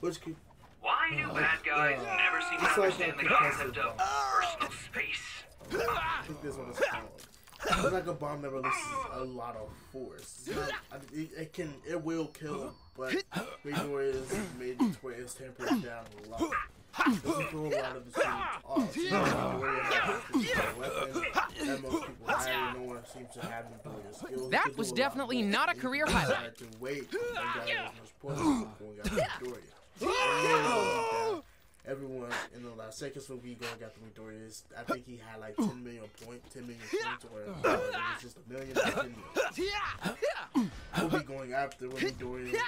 which could, Why do Uh, bad guys uh, never seem to it's like understand the concept of bomb. personal space? I think this one is called. It's like a bomb that releases a lot of force. Not, it, it can, it will kill, but Midoriya is made to where it's tempered down a lot. It doesn't throw a lot of the shooting off. Midoriya has this weapon that most people have. No one seems to have Midoriya's skills. He That could do was a lot definitely more. not a He career decided highlight. To wait and got as much points before we got to Midoriya. And then, Everyone in the last seconds when we going got the is- I think he had like 10 million points, 10 million points, or uh, it was just a million. or 10 million. We'll be going after when Midoriya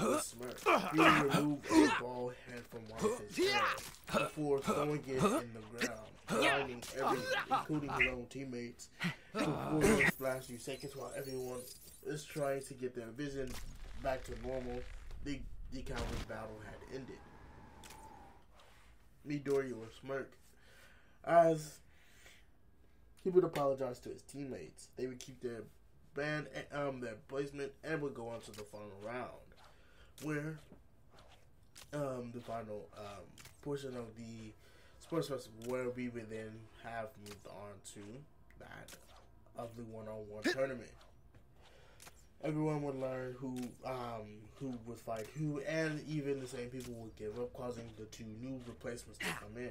was smart. He removed a ball head from one of his hands before throwing it in the ground, blinding everyone, including his own teammates, for those last few seconds while everyone is trying to get their vision back to normal. The, the cavalry battle had ended. Midoriya would smirk as he would apologize to his teammates. They would keep their band, um, their placement, and would go on to the final round, where um, the final um, portion of the sports festival, where we would then have moved on to that of the one-on-one tournament. Everyone would learn who um, who would fight who, and even the same people would give up, causing the two new replacements to come in.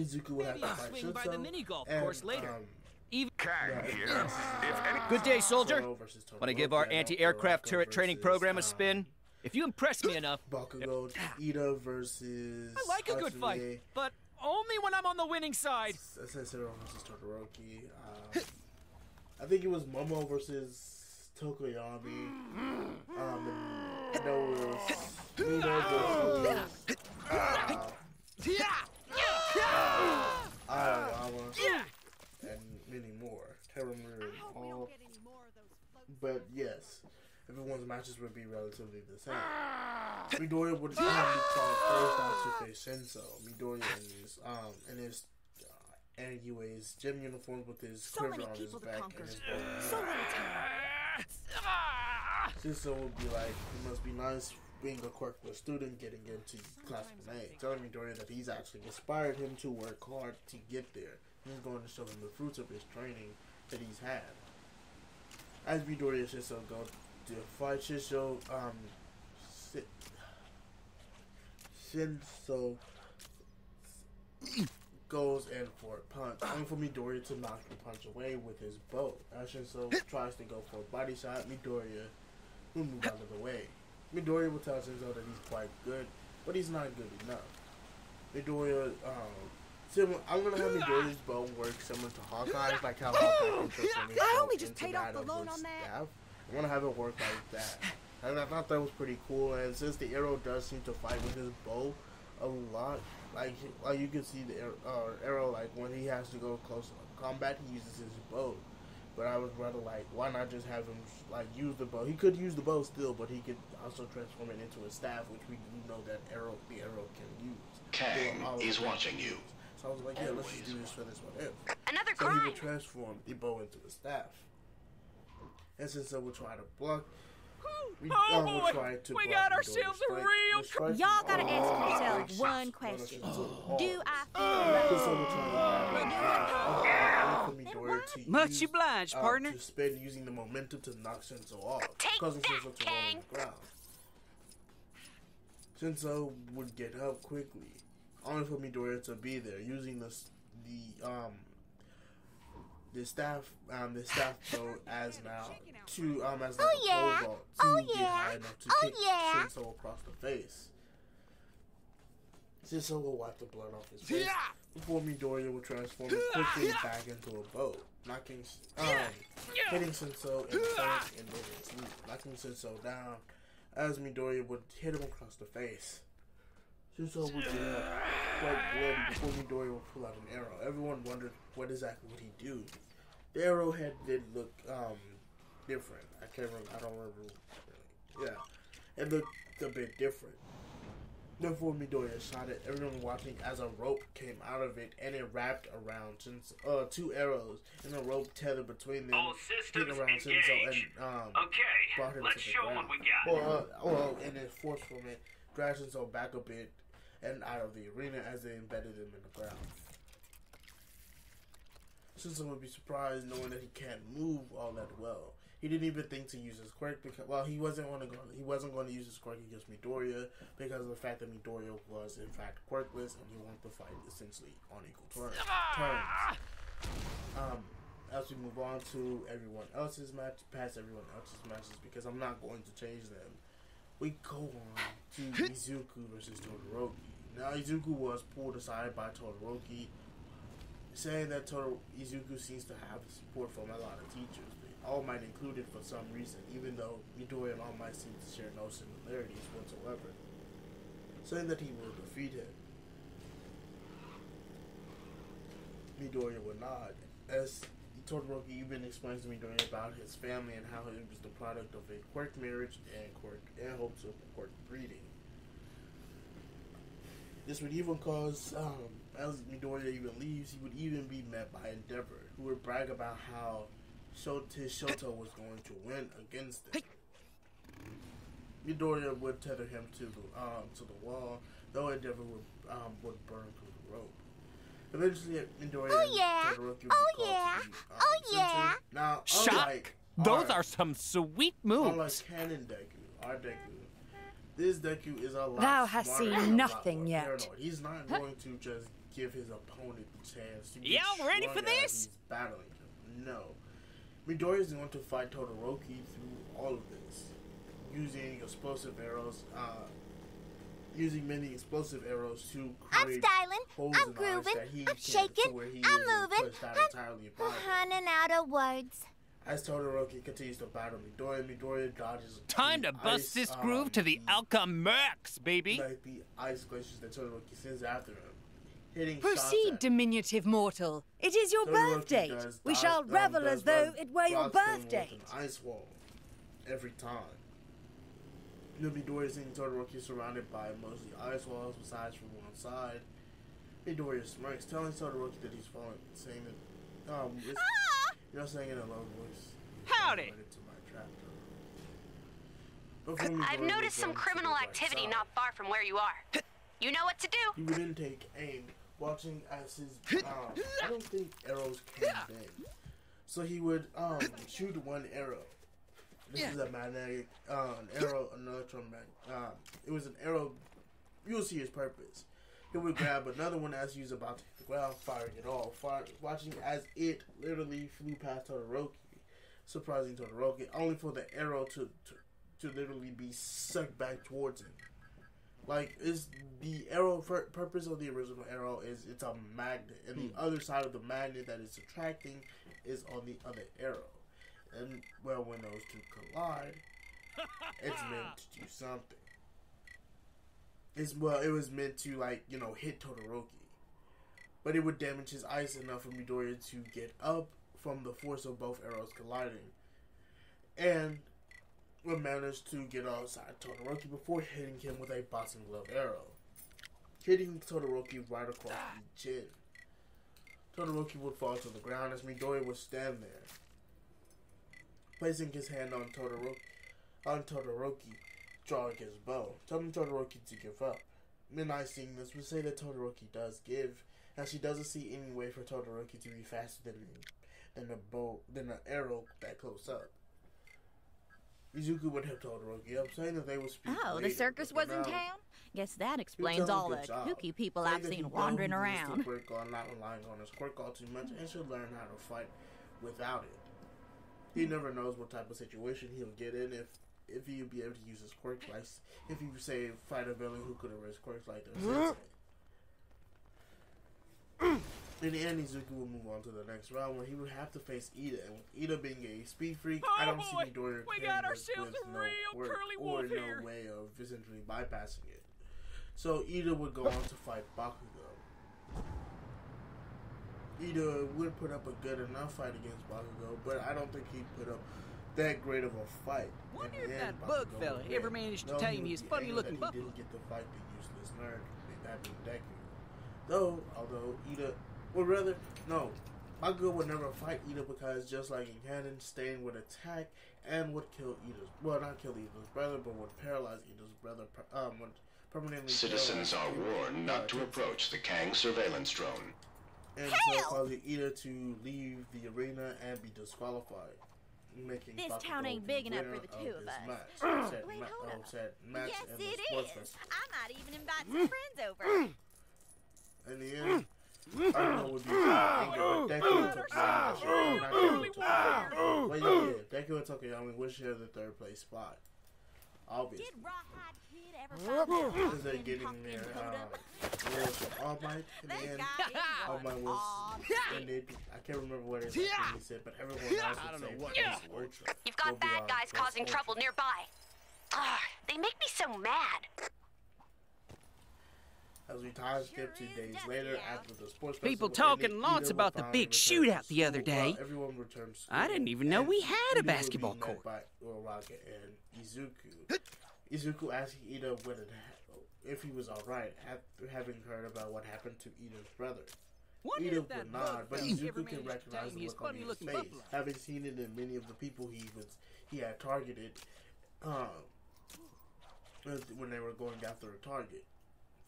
Izuku would have Maybe to fight swing by the mini-golf and, course later. um, Even yeah, here. If any- Good day, soldier. Want to give our anti-aircraft Uraraka turret training program a um, spin? If you impress me enough, Bakugo, Ida versus. I like a good Hatsume, fight, but only when I'm on the winning side. Sensero versus Todoroki. Um, I think it was Momo versus Tokoyami. Um, and there was Nina versus. Uh, Aoyama, and many more. Terramir and all. But yes, everyone's matches would be relatively the same. Midoriya would be called first out to face Shinso. Midoriya in his um in his anyways gym uniform with his So quiver on his back conquer. and his bow. So arrow. many Shinso would be like, it must be nice being a quirkless student getting into class 1A. Telling Midoriya that he's actually inspired him to work hard to get there. He's going to show him the fruits of his training that he's had. As Midoriya Shinso go to fight Shinso, um, Shi- Shinso goes in for a punch, only for Midoriya to knock the punch away with his bow. As Shinso tries to go for a body shot, Midoriya will move out of the way. Midoriya will tell Shinso that he's quite good, but he's not good enough. Midoriya, um, similar, I'm gonna have Midoriya's bow work similar to Hawkeye's, like how Hawkeye can transform only just paid off the loan on that. staff. I'm gonna have it work like that. And I thought that was pretty cool. And since the arrow does seem to fight with his bow a lot, like like you can see the arrow, uh, arrow like when he has to go close combat, he uses his bow. But I was rather like, why not just have him like use the bow? He could use the bow still, but he could also transform it into a staff, which we do know that arrow the arrow can use. Kang for all of is watching you. So I was like, yeah, let's just do this for this one. If. Another So he would transform the bow into a staff. And since I would try to block, we, Oh, um, would boy. try to We got ourselves a real the Y'all gotta all ask yourselves yourself one One question. Do I feel so we're trying to grab it. Okay, for Midoriya to Much obliged, uh, partner. To spend using the momentum to knock Shinso off, Take causing that, Shinso to roll on Kang. the ground. Shinso would get up quickly, only for Midoriya to be there, using the the um the staff um the staff bow as now to um as like Oh, a yeah. pole vault to Oh, get yeah. high enough to Oh, kick yeah. Shinso across the face. Shinso will wipe the blood off his face before Midoriya will transform it quickly back into a boat, knocking um hitting Shinso in the face and then his sleep, knocking Shinso down as Midoriya would hit him across the face. Would get up quite bloody before Midoriya would pull out an arrow. Everyone wondered what exactly would he do. The arrowhead did look um different. I can't remember. I don't remember. Yeah, it looked a bit different. Before Midoriya shot it, everyone watching as a rope came out of it and it wrapped around Shinso, uh, two arrows and a rope tethered between them, All systems around Shinso and um, Okay, brought him let's to the show ground. what we got. Well, uh, well, and then forced from it, dragged Shinso back a bit and out of the arena as they embedded him in the ground. Shinso would be surprised knowing that he can't move all that well. He didn't even think to use his quirk because well he wasn't going to go he wasn't going to use his quirk against Midoriya because of the fact that Midoriya was in fact quirkless and he wanted to fight essentially on equal terms. Um, as we move on to everyone else's match, past everyone else's matches because I'm not going to change them. We go on to Izuku versus Todoroki. Now Izuku was pulled aside by Todoroki, saying that Todor- Izuku seems to have support from a lot of teachers. All Might included for some reason, even though Midoriya and All Might seem to share no similarities whatsoever. Saying that he will defeat him. Midoriya would not, as Todoroki even explains to Midoriya about his family and how he was the product of a quirk marriage and quirk and hopes of quirk breeding. This would even cause, um, as Midoriya even leaves, he would even be met by Endeavor, who would brag about how Shot- his Shoto was going to win against him. Midoriya would tether him to the um to the wall, though Endeavor would um would burn through the rope. Eventually, Midoriya Oh, and yeah. Todoroki would be Oh, called yeah. to the, um, Oh, center. yeah. Now, Shock! Those our- are some sweet Unlike moves. Canon Deku, our Deku, this Deku is a lot Thou hast seen and lot nothing yet. paranoid. He's not going to just give his opponent the chance to get Y'all ready for stronger as this? he's battling him. No. Midoriya is going to fight Todoroki through all of this, using explosive arrows, uh, using many explosive arrows to I'm create styling. holes I'm in the ice grooving. he I'm can't- to shaking. where he I'm isn't moving. pushed out I'm entirely by it. running out of words. As Todoroki continues to battle Midoriya, Midoriya dodges Time to bust ice, this um, groove to the Alchemax, baby. like the ice glaciers that Todoroki sends after him, hitting Proceed, shots diminutive mortal. It is your Todoroki birthday. does We dodge- shall um, revel as though it were your birthday. ice wall every time. You know, Midoriya seeing Todoroki surrounded by mostly ice walls besides from one side. Midoriya smirks, telling Todoroki that he's falling, saying that, um, it's, you know, saying in a low voice. Howdy. "Right my trap, Todoroki." Before I've noticed some criminal activity not far from where you are. You know what to do. He would then take aim, watching as his. Um, I don't think arrows came in. So he would um, shoot one arrow. This is a magnetic uh, an arrow, an electron mag- um, It was an arrow. You'll see his purpose. He would grab another one as he was about to hit the ground, firing it all, fire, watching as it literally flew past Todoroki, surprising Todoroki, only for the arrow to, to, to literally be sucked back towards him. Like, is the arrow fir- purpose of the original arrow is it's a magnet, and the hmm. other side of the magnet that it's attracting is on the other arrow. And well, when those two collide, it's meant to do something. It's well, it was meant to like you know hit Todoroki, but it would damage his ice enough for Midoriya to get up from the force of both arrows colliding, and would manage to get outside Todoroki before hitting him with a boxing glove arrow, hitting Todoroki right across the chin. Todoroki would fall to the ground as Midoriya would stand there, placing his hand on Todoroki, on Todoroki, drawing his bow, telling Todoroki to give up. Midnight seeing this would say that Todoroki does give, and she doesn't see any way for Todoroki to be faster than than a bow than an arrow that close up. Izuku would have told Todoroki up, saying that they would speak Oh, the circus was in town? Guess that explains all the kooky people saying I've seen wandering around. on not relying on his quirk all too much and should learn how to fight without it. He never knows what type of situation he'll get in if if he would be able to use his quirk like if you say fight a villain who could have erase quirks like sensei. In the end, Izuku will move on to the next round where he would have to face Ida. And with Ida being a speed freak, I don't see oh, Midoriya We got ourselves with a no real quirk curly or no here. way of essentially bypassing it. So Ida would go on to fight Bakugo. Ida would put up a good enough fight against Bakugo, but I don't think he'd put up that great of a fight. Wonder if that bug fella would ever managed to Though he tame would his funny-looking angry he didn't get to fight the useless nerd, that being Deku. Though, although Ida, or rather, no, Bakugo would never fight Ida because just like in canon, Stain would attack and would kill Ida's, well, not kill Ida's brother, but would paralyze Ida's brother, um, would permanently Citizens are warned not to approach the Kang surveillance drone. and so causing Ida to leave the arena and be disqualified. Making This town ain't big enough for the two of this us. Match. Said Wait, ma- hold up. said match Yes, in the it sports is. festival. I might even invite some mm. friends over. Mm. In the end, Bakugo would be angry, but Deku and Tokoyami, not Deku and Tokoyami. Well, yeah, yeah, Deku and Tokoyami would share the third place spot. Obviously. Did Rawhide Kid ever find out Because they're getting pumpkin their totem? awards from All Might in the end. All Might was ended. I can't remember what it actually said, but everyone else I would don't say know what Force this Ultra. You've got bad guys causing trouble nearby. Ugh, they make me so mad. As we time skip two days later after the sports People talking ended, lots about the big shootout the other day. Everyone returned. I didn't even know we had a Ida would be basketball court. By Uraraka and Izuku. Izuku asking Ida what if he was alright after having heard about what happened to Ida's brother. Wonder Ida would nod, but Izuku can recognize the look on funny-looking face, having seen it in many of the people he was he had targeted um, when they were going after a target,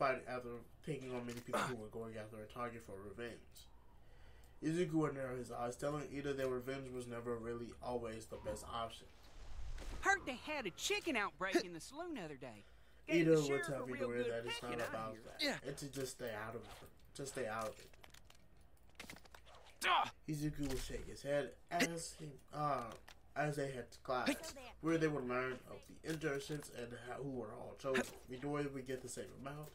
fighting after taking on many people who were going after a target for revenge. Izuku would narrow his eyes, telling Ida that revenge was never really always the best option. Heard they had a chicken outbreak in the saloon the other day. Gave Ida would tell a real Midoriya that it's not about here. that. It's to just stay out of it. Just stay out of it. Izuku would shake his head as he, uh, as they head to class, where they would learn of the internships and how, who were all chosen. Midoriya would get the same amount.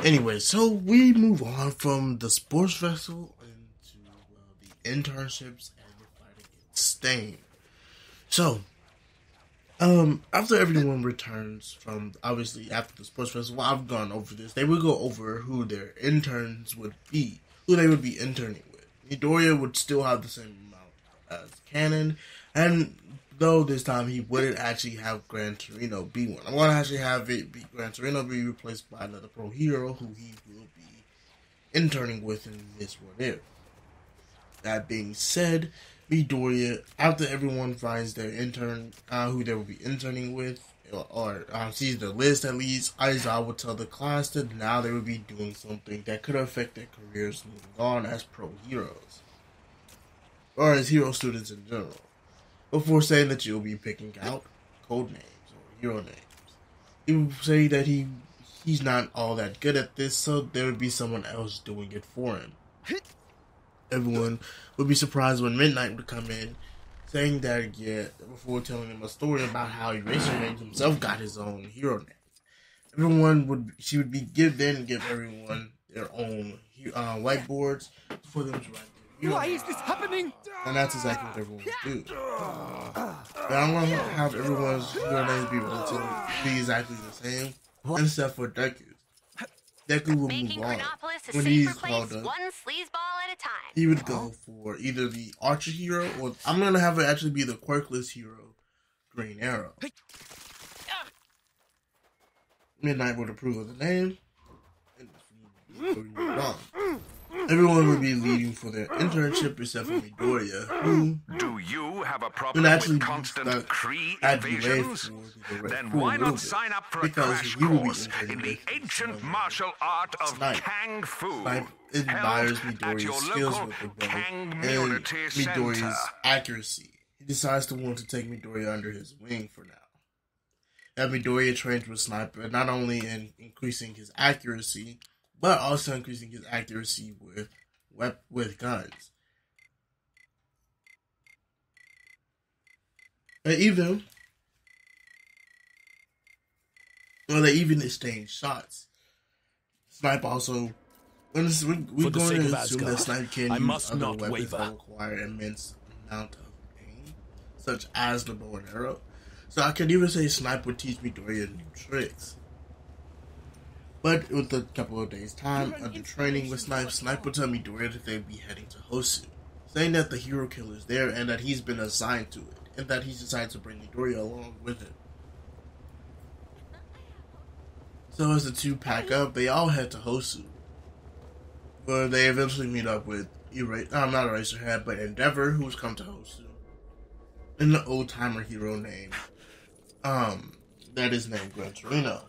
Anyway, so we move on from the sports festival into uh, the internships and the fight against Stain. So, um, after everyone returns from obviously after the sports festival, I've gone over this. They would go over who their interns would be, who they would be interning with. Midoriya would still have the same amount as Canon, and though this time he wouldn't actually have Gran Torino be one. I'm gonna actually have it be Gran Torino be replaced by another pro hero who he will be interning with in this one if. That being said, Midoriya, after everyone finds their intern, uh, who they will be interning with, or, or um, sees the list at least, Aizawa will tell the class that now they will be doing something that could affect their careers moving on as pro heroes, or as hero students in general, before saying that you'll be picking out code names or hero names. He would say that he he's not all that good at this, so there would be someone else doing it for him. Everyone would be surprised when Midnight would come in, saying that yeah, before telling them a story about how Eraserhead himself got his own hero name. Everyone would she would be give then give everyone their own uh, whiteboards for them to write. Their Why is this happening? And that's exactly what everyone would do. But I'm gonna have everyone's hero names be relatively be exactly the same, except for Deku's. Deku will Making move on when he's place, called up. one sleazeball at a time. He would go for either the Archer hero or I'm gonna have it actually be the quirkless hero, Green Arrow. Midnight would approve of the name. and we moved on. Everyone would be leaving for their internship except for Midoriya, who Do you have a problem actually with constant stuck Kree at UA invasions? the Then why not sign up for a because crash will be course in the ancient martial art of Snipe. Kang Fu? Snipe admires Midoriya's skills with the bow and Midoriya's Center. accuracy. He decides to want to take Midoriya under his wing for now. And Midoriya trains with Sniper not only in increasing his accuracy, but also increasing his accuracy with wep- with guns. And even well, they even exchange shots. Snipe also. when this- we- We're the going to assume that Snipe can I use must other weapons waver. that require immense amount of aim, such as the bow and arrow. So I could even say Snipe would teach Midoriya new tricks. But with a couple of days' time under training with Snipe, Snipe would tell Midoriya that they'd be heading to Hosu, saying that the hero killer is there and that he's been assigned to it, and that he's decided to bring Midoriya along with him. So as the two pack up, they all head to Hosu, where they eventually meet up with Era- uh, not Eraserhead, but Endeavor, who's come to Hosu, and the old timer hero named, um, that is named Gran Torino.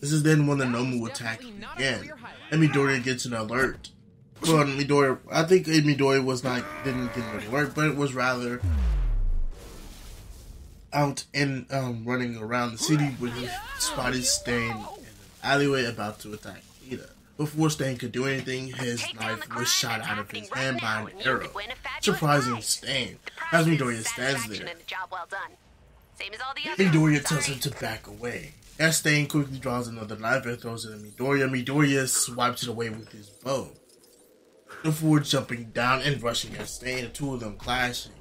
This is then when the Nomu attack began, and Midoriya gets an alert. Well, Midoriya, I think Midoriya was not didn't get an alert, but it was rather out and um, running around the city when he spotted Stain in an alleyway about to attack Ida. Before Stain could do anything, his knife was shot out of his hand by an arrow, surprising Stain. As Midoriya stands there, and a job well done. Same as all the others. Midoriya tells him to back away. As Stain quickly draws another knife and throws it at Midoriya, Midoriya swipes it away with his bow. The Before jumping down and rushing at Stain, the two of them clashing.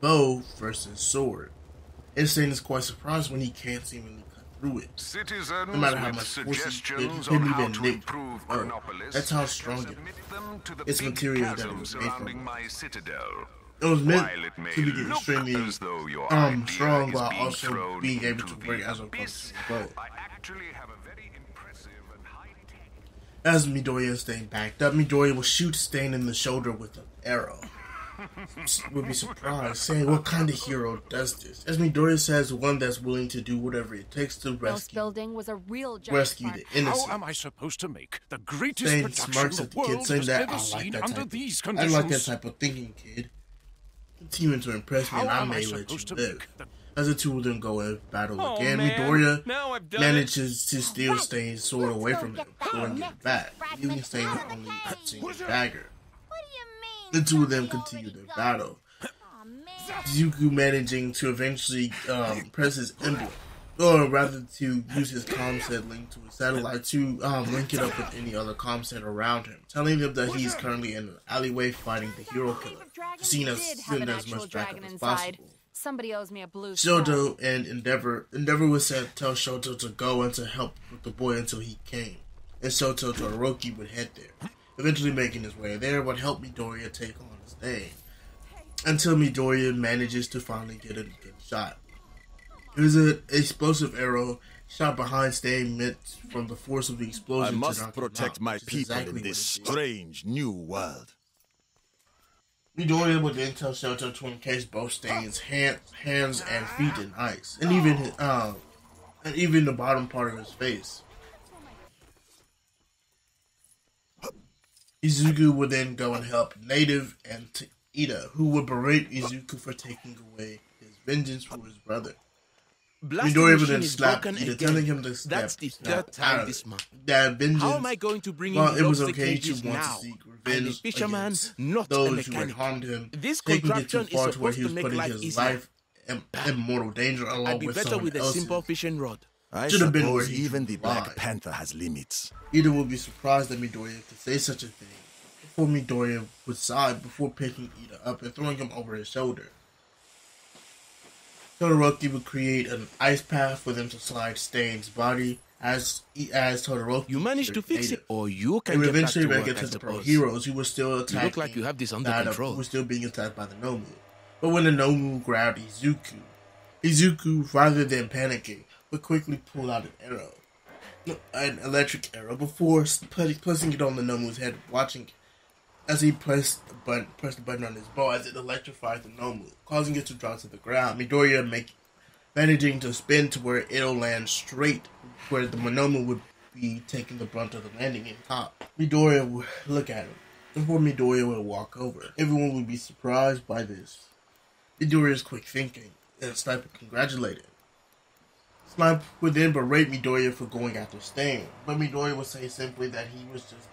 Bow versus sword. Stain is quite surprised when he can't seemingly cut through it. Citizens No matter how much force he did, he couldn't even nick improve bow. Chronopolis. That's how strong it is. It's material that it was made from. my citadel. It was meant While it to be look extremely as though your um, strong while being also being able to break as a abyss, bow. I actually have a very impressive and highly As Midoriya and Stain backed up, Midoriya will shoot Stain in the shoulder with an arrow. would be surprised, saying, "What kind of hero does this?" As Midoriya says, "One that's willing to do whatever it takes to Ghost rescue building was a real rescue the innocent." How am I supposed to make the greatest Stain production smirks the at the kid, world saying has that ever I like seen that under type. these I like that type of thinking, kid. Continuing to impress me, and I am I may let you live. As the two of them go and battle Oh, again, man. Midoriya manages to steal Stain's sword away from him, throwing it back, leaving Stain with only a single dagger. The two of them continue their battle. Zuko managing to eventually um, press his emblem, or rather to use his comm set link to his satellite to um, link it up with any other comm set around him, telling them that he's currently in an alleyway fighting the hero killer, seen as, send as much backup as possible. Somebody owes me a blue. Shoto and Endeavor Endeavor was said tell Shoto to go and to help with the boy until he came. And Shoto Todoroki would head there. Eventually making his way there would help Midoriya take on his name. Until Midoriya manages to finally get a good shot. It was an explosive arrow shot behind Stain meant from the force of the explosion I must to protect out, my people exactly in this strange new world. Midoriya would then tell Shoto to encase both Stain's hand, hands and feet in ice, and even his, um, and even the bottom part of his face. Izuku would then go and help Native and Ida, who would berate Izuku for taking away his vengeance for his brother. Blasting Midoriya would machine then is slap broken Ida, again. telling him to step, That's the snap third time out of this it. month. That vengeance. How am I going to bring in well, the it was okay to cages want now? to seek I'm a revenge fisherman, against not a those who had harmed him. This taking it too contraption is far to where supposed he to make putting life his easier. life in, in mortal danger along I'd be with better with a else's. simple fishing rod. I Should have been where suppose he even the Black lied. Panther has limits. Ida would be surprised that Midoriya could say such a thing before Midoriya would sigh before picking Ida up and throwing him over his shoulder. Todoroki would create an ice path for them to slide Stain's body as as Todoroki. You managed to fix it, or you can get back eventually to make work, it I to the pro heroes who were still attacking. You look like you have this under control. Who were still being attacked by the Nomu. But when the Nomu grabbed Izuku, Izuku, rather than panicking, would quickly pull out an arrow, an electric arrow, before placing it on the Nomu's head, watching as he pressed the button, pressed the button on his bow as it electrified the Nomu, causing it to drop to the ground. Midoriya make, managing to spin to where it'll land straight where the Monomu would be taking the brunt of the landing in top. Midoriya would look at him. Before Midoriya would walk over, everyone would be surprised by this. Midoriya's quick thinking, and Sniper congratulated him. Snipe would then berate Midoriya for going after Stain, but Midoriya would say simply that he was just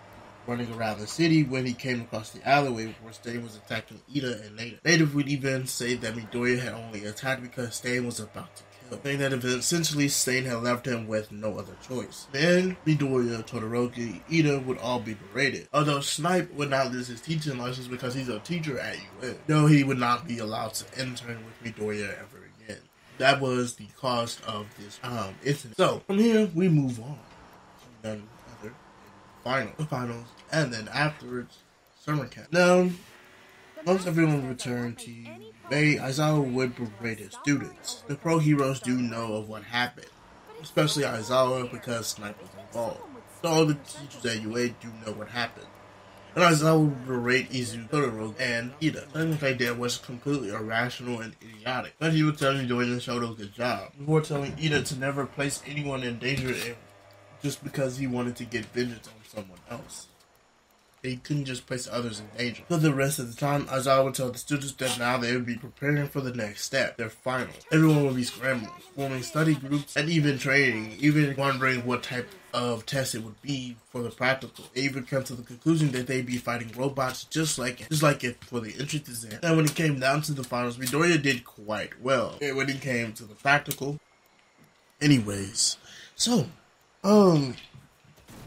running around the city when he came across the alleyway where Stain was attacking Ida and Native. Native would even say that Midoriya had only attacked because Stain was about to kill, saying that essentially Stain had left him with no other choice. Then Midoriya, Todoroki, Ida would all be berated, although Snipe would not lose his teaching license because he's a teacher at UA. No, he would not be allowed to intern with Midoriya ever again. That was the cost of this um incident. So from here we move on none other final finals, and then afterwards summer camp. Now once everyone returned to May, Aizawa would berate his students. The pro heroes do know of what happened, especially Aizawa because Snipe was involved. So all the teachers at UA do know what happened. And Aizawa would berate Izu, Todoroki, and Ida, saying that they did was completely irrational and idiotic. But he would tell Midoriya showed a good job, before telling Ida to never place anyone in danger eh, just because he wanted to get vengeance on someone else. He couldn't just place others in danger. For the rest of the time, Aizawa would tell the students that now they would be preparing for the next step, their finals. Everyone would be scrambling, forming study groups, and even training, even wondering what type of test it would be for the practical. They even come to the conclusion that they'd be fighting robots just like it, just like it for the entrance exam. And when it came down to the finals, Midoriya did quite well. And when it came to the practical, anyways, so um,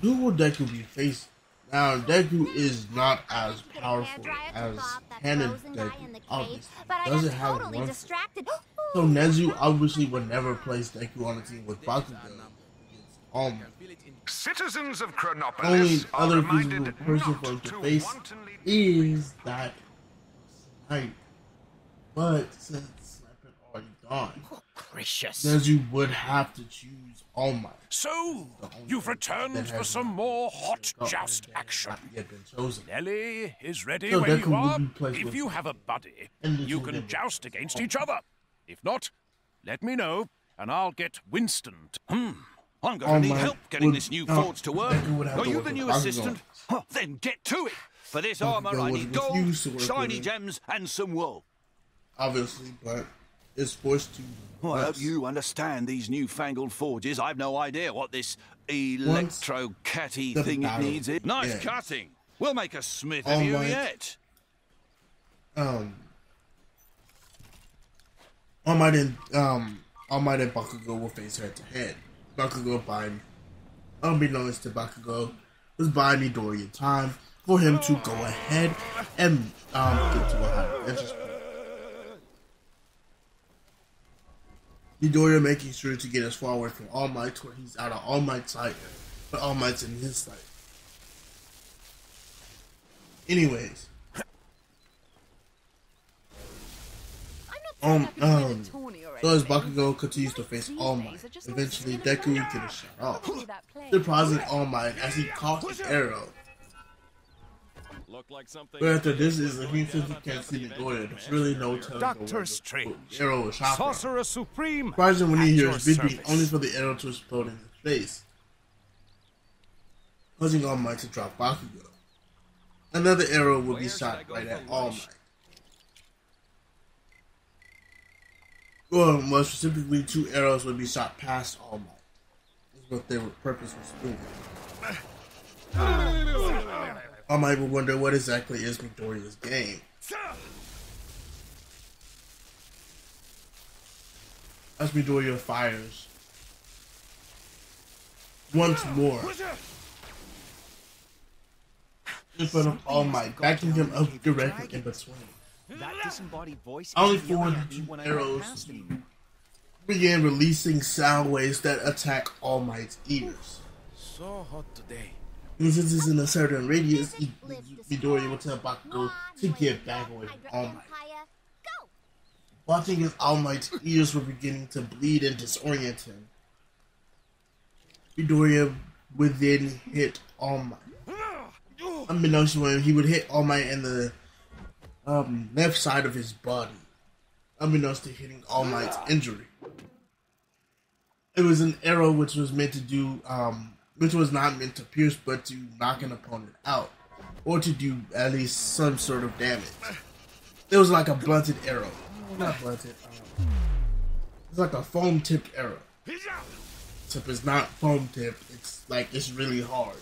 who will Deku be facing? Now, Deku is not as powerful as Canon Deku, obviously. Doesn't have one. So Nezu obviously would never place Deku on a team with Bakugo. Um, Citizens of only Chronopolis are other reminded person not for him to to face is that Snipe. But since Snipe had already gone, Gracious. Nezu would have to choose All Might. So, you've returned for some more hot joust action. Nelly is ready So when you are. If you have a buddy, you can joust against each other. If not, let me know, and I'll get Winston. Hmm. I'm going to need Might help getting would- this new no, forge to work. Deku would have Are you the new assistant? Huh, then get to it. For this armor, I need gold, refuse to work shiny gems, and some wool. Obviously, but it's forced to. Well, I hope you understand these newfangled forges. I've no idea what this electro catty thing it needs. It. Nice cutting. We'll make a smith of you yet. Um. Might and um, All Might and Bakugo will face head to head. Bakugo buying, unbeknownst to Bakugo, was buying Midoriya time for him to go ahead and um get to a higher interest point. Midoriya making sure to get as far away from All Might where he's out of All Might's sight, but All Might's in his sight. Anyways, um, um, so as Bakugo continues to face All Might, eventually Deku will get a shot off, surprising All Might as he caught an arrow. Look like something. But after this is if he says he can't see Midoriya, there's really no telling Doctor Strange. Oh, arrow is shot from. Sorcerer Supreme. Surprising when he hears your beeping only for the arrow to explode in his face, causing All Might to drop Bakugo. Another arrow will be shot right at All Might. Well, more specifically, two arrows would be shot past All Might. Is what their purpose was doing. All Might even wonder what exactly is Midoriya's game. As Midoriya fires once more in front of All Might, backing him up directly in between. That disembodied voice Only four yelling of at the me two when I walk arrows began releasing sound waves that attack All Might's ears. So hot today. And since it's in a certain radius, Midoriya will tell Bakugo to get back away All Might. Watching as All Might's ears were beginning to bleed and disorient him, Midoriya would then hit All Might. Unbeknownst to him, he would hit All Might in the um, left side of his body, unbeknownst to hitting All Might's injury. It was an arrow which was meant to do, um, which was not meant to pierce, but to knock an opponent out, or to do at least some sort of damage. It was like a blunted arrow, not blunted. Um, it's like a foam tipped arrow. Except it's not foam tipped. It's like it's really hard,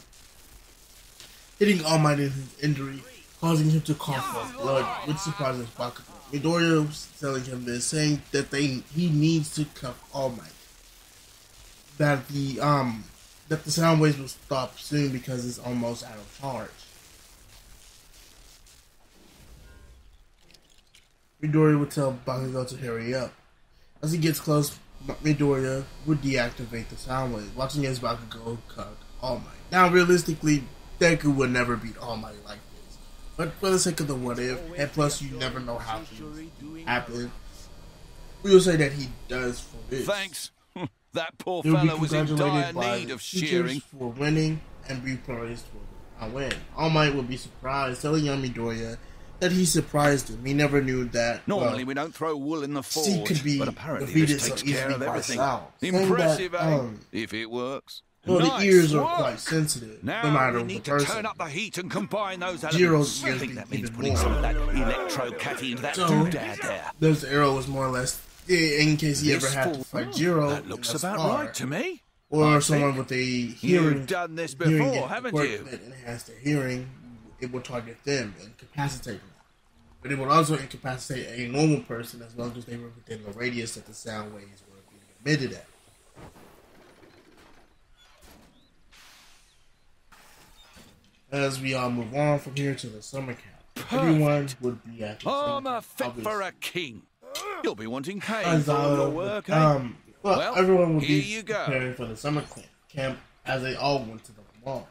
hitting All Might in his injury, causing him to cough up blood, which surprises Bakugo. Midoriya was telling him this, saying that they he needs to cuff All Might. That the um that the sound waves will stop soon because it's almost out of charge. Midoriya would tell Bakugo to hurry up. As he gets close, Midoriya would deactivate the sound wave, watching as Bakugo cut All Might. Now, realistically, Deku would never beat All Might like this. But for the sake of the what if, and plus you never know how things happen, we will say that he does for this. Thanks. That poor He'll fellow was in dire need of shearing. for winning and be praised for a win. All Might will be surprised, telling young Midoriya that he surprised him. He never knew that. Normally well, we don't throw wool in the forge, could be but apparently this takes care of everything. Saying that, Impressive, eh? um, if it works. Well, Nice the ears are quite sensitive, Now no matter we the need to person. turn up the heat and combine those elements. I think that means putting more. some of that electro catty into that So, doodad there. This arrow was more or less Eh, in case he This ever had to fool- fight Jiro. That looks about spar, right to me. Or I someone with a hearing. done this before, haven't you? equipment enhance their hearing. It will target them and incapacitate them. But it will also incapacitate a normal person as long as they were within the radius that the sound waves were being emitted at. As we all move on from here to the summer camp, everyone would be at the I'm summer a camp, fit for a king. You'll be wanting cane As, uh, your work, eh? um, well, Well, everyone would here be you go. preparing for the summer camp, camp as they all went to the mall.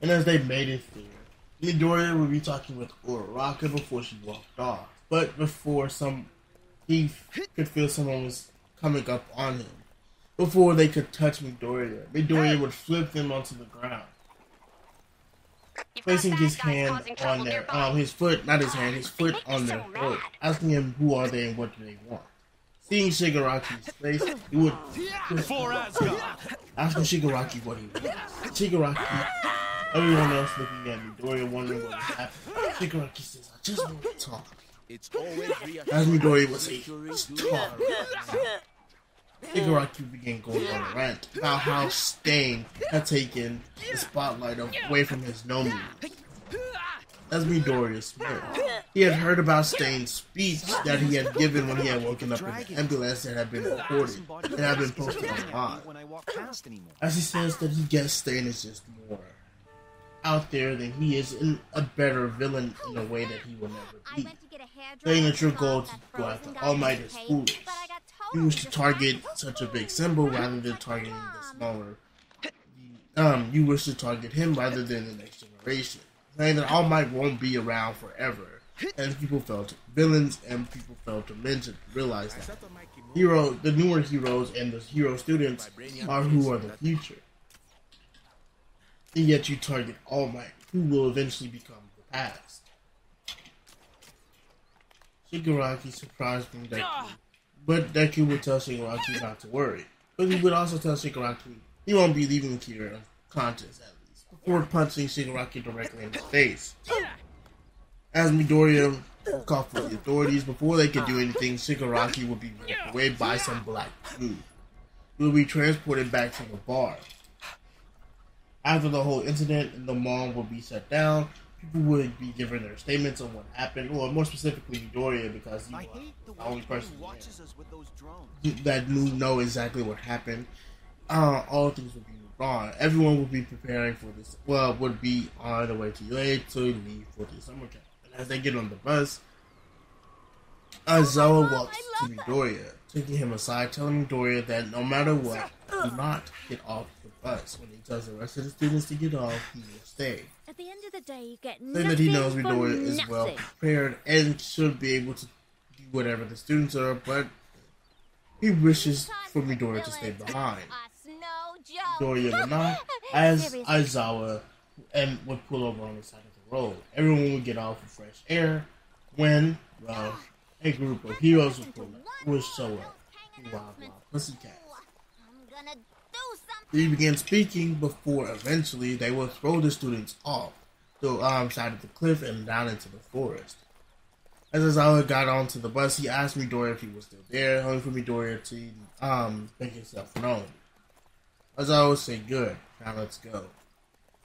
And as they made it there, Midoriya would be talking with Uraraka before she walked off. But before some, he could feel someone was coming up on him. Before they could touch Midoriya, Midoriya would flip them onto the ground. Placing his hand on their, um, his foot, not his hand, his foot on their throat, asking him who are they and what do they want. Seeing Shigaraki's face, he would For Asgard. asking Shigaraki what he wants. Shigaraki, everyone else looking at Midoriya wondering what was happening. Shigaraki says, I just want to talk. It's always As Midoriya would say, just talk. Shigaraki began going on a rant about how Stain had taken the spotlight away from his Nomu. As Midoriya smirked, he had heard about Stain's speech that he had given when he had woken up in the ambulance that had been recorded and had been posted online. As he says that he guessed Stain is just more out there than he is, and a better villain in a way that he will never be. Saying that goal to go after All Might is foolish. You wish to target such a big symbol rather than targeting the smaller. Um, you wish to target him rather than the next generation. Saying that All Might won't be around forever, and people failed to villains and people failed to mention realize that hero, the newer heroes and the hero students are who are the future. And yet you target All Might, who will eventually become the past. Shigaraki surprised Deku, but Deku would tell Shigaraki not to worry. But he would also tell Shigaraki he won't be leaving Kira unconscious at least before punching Shigaraki directly in the face. As Midoriya called for the authorities, before they could do anything, Shigaraki would be ripped away by some black goo. He would be transported back to the bar. After the whole incident the mall would be shut down, people would be giving their statements on what happened, or more specifically Midoriya, because he was the only person that knew know exactly what happened. Uh, all things would be wrong. Everyone would be preparing for this. Well, would be on the way to UA to leave for the summer camp. And as they get on the bus, Aizawa walks to Midoriya, taking him aside, telling Midoriya that no matter what, do not get off the bus. When he tells the rest of the students to get off, he will stay. At the end of the day, you get nothing that he knows for Midoriya is well prepared and should be able to do whatever the students are, but he wishes for Midoriya to stay behind. Midoriya would not, as Aizawa and would pull over on the side of the road. Everyone would get off for fresh air when, well, a group of heroes would pull up, would show up. Wild Wild Pussycat. He began speaking before eventually they would throw the students off the um, side of the cliff and down into the forest. As Aizawa got onto the bus, he asked Midoriya if he was still there, only for Midoriya to um, make himself known. Would say, good, now let's go.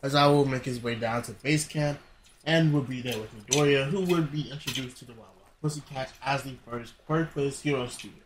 Aizawa would make his way down to base camp and would be there with Midoriya, who would be introduced to the Wild Wild Pussycat as the first quirkless hero student.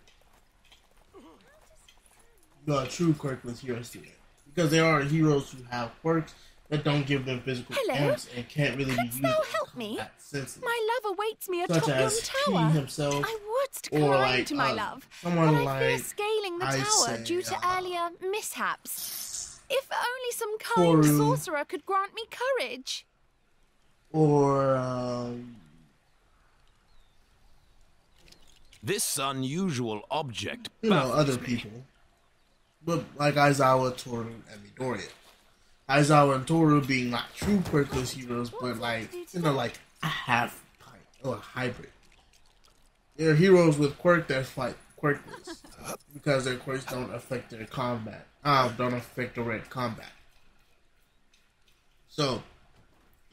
The true quirkless hero student. Because there are heroes who have quirks that don't give them physical Hello? defense and can't really be used Thou in help me. combat senses. My love awaits me Such atop yon as tower. he himself, I would or climb like, to my uh, love, someone but I fear scaling the I tower say, due to uh, earlier mishaps. If only some kind Toru. sorcerer could grant me courage. Or um, This unusual object. you know, baffles other me. But like Aizawa, Toru, and Midoriya. Aizawa and Toru being not true quirkless heroes, but like, you know, like a half type or a hybrid. They're heroes with quirk that fight quirkless because their quirks don't affect their combat. Um, don't affect direct combat. So,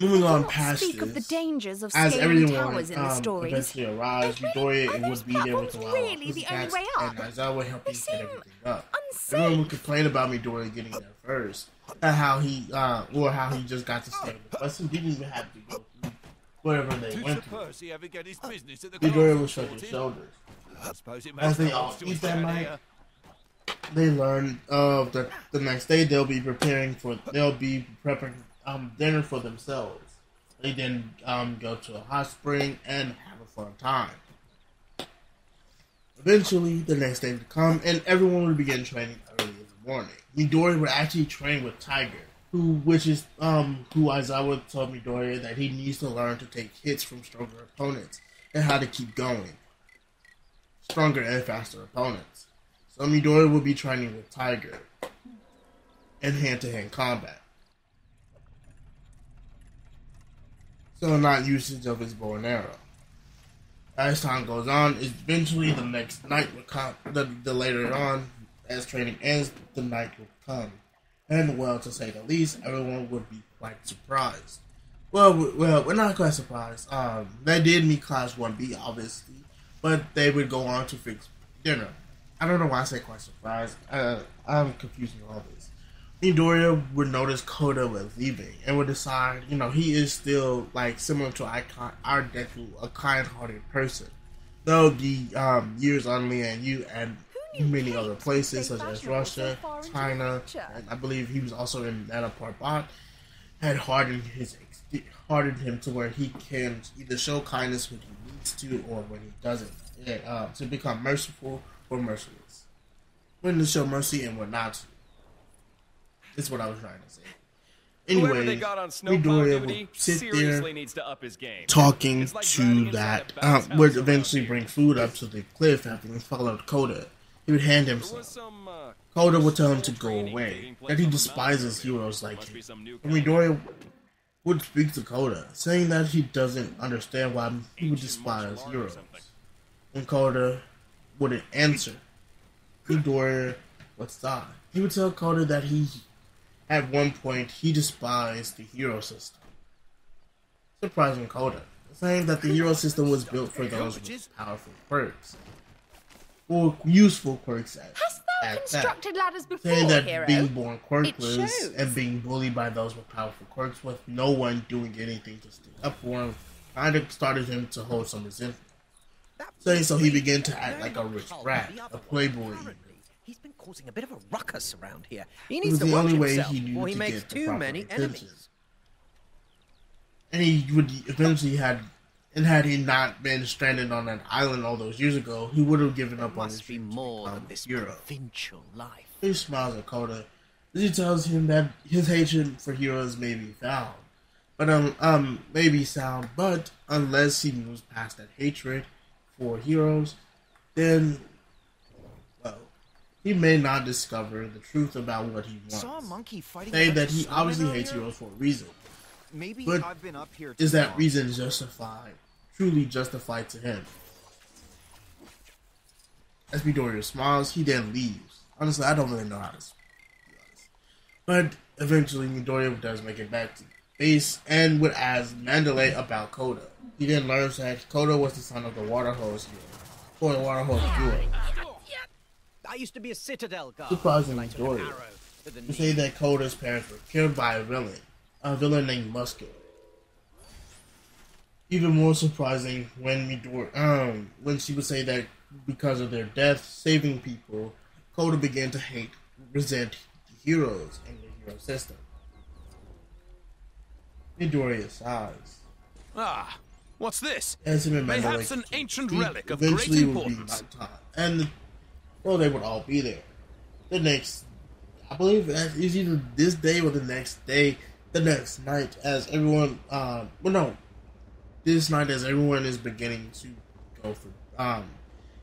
moving on not past speak this, of the dangers of as scaling everyone towers in the um, stories. eventually arrives, Midoriya would be there with the Wild really Wild the only way up? and Aizawa helping They set everything up. unsafe. Everyone would complain about Midoriya getting there first, and how he, uh, or how he just got to stay on the bus and didn't even have to go through whatever they Did went Sir through. Percy ever get his business at the Midoriya castle would shrug his shoulders. I suppose it As makes they no all eat that night, they learn of the the next day they'll be preparing for they'll be prepping um dinner for themselves. They then um go to a hot spring and have a fun time. Eventually, the next day would come, and everyone would begin training early in the morning. Midori would actually train with Tiger, who, which is um, who Aizawa told Midori that he needs to learn to take hits from stronger opponents and how to keep going. Stronger and faster opponents. So Midori will be training with Tiger in hand-to-hand combat. So not usage of his bow and arrow. As time goes on, eventually the next night will come. The, the later on, as training ends, the night will come, and well, to say the least, everyone would be quite surprised. Well, well, we're not quite surprised. Um, they did meet Class One B, obviously, but they would go on to fix dinner. I don't know why I say quite surprised. Uh, I'm confusing all this. Midoriya would notice Koda was leaving and would decide, you know, he is still like similar to Icon, our Deku, a kind-hearted person. Though the um, years on Lian Yu and many other places such as Russia, China, and I believe he was also in Parbat, had hardened his hardened him to where he can either show kindness when he needs to or when he doesn't, and, uh, to become merciful or merciless. When to show mercy and when not to. That's what I was trying to say. Anyway, they got on snowplow Midoriya duty would sit there needs to up his game. talking like to that um, would eventually bring food up to the cliff after he followed Koda. He would hand him some. Koda would tell him to go away, that he despises heroes like him. And Midoriya would speak to Koda, saying that he doesn't understand why he would despise heroes. when Koda wouldn't answer. Midoriya would sigh. He would tell Koda that he, at one point, he despised the hero system. Surprising Koda, saying that the hero system was built for those with powerful quirks. Or useful quirks at, Hast thou at that. constructed ladders before, Saying that hero? being born It quirkless and being bullied by those with powerful quirks with no one doing anything to stick up for him kind of started him to hold some resentment. Saying so he began to act like a rich brat, a playboy even. He's been causing a bit of a ruckus around here. He needs to the watch only way himself he to he makes too many attention. enemies. And he would eventually had, and had he not been stranded on that island all those years ago, he would have given up on his to more than this hero. provincial life. He smiles at Koda as he tells him that his hatred for heroes may be found, but um, um, may be sound, but unless he moves past that hatred for heroes, then, he may not discover the truth about what he wants. Saw a monkey fighting Say that he obviously hates heroes for a reason. Maybe But I've been up here. Is that long. reason justified? Truly justified to him? As Midoriya smiles, he then leaves. Honestly, I don't really know how to speak, to be honest. But eventually, Midoriya does make it back to base and would ask Mandalay about Koda. He then learns that Koda was the son of the water hose hero, or the water hose hero. I used to be a citadel guard. Surprising and I took an Midoriya. arrow to the To knee. say that Koda's parents were killed by a villain, a villain named Muscular. Even more surprising when Midori, um, when she would say that because of their death, saving people, Koda began to hate, resent the heroes and the hero system. Midoriya sighs. Ah, what's this? As him and Mandalay Mayhaps an ancient relic of great eventually it would be importance. nighttime, and well, they would all be there. The next, I believe, it's either this day or the next day, the next night, as everyone, uh, well, no, this night as everyone is beginning to go for, um,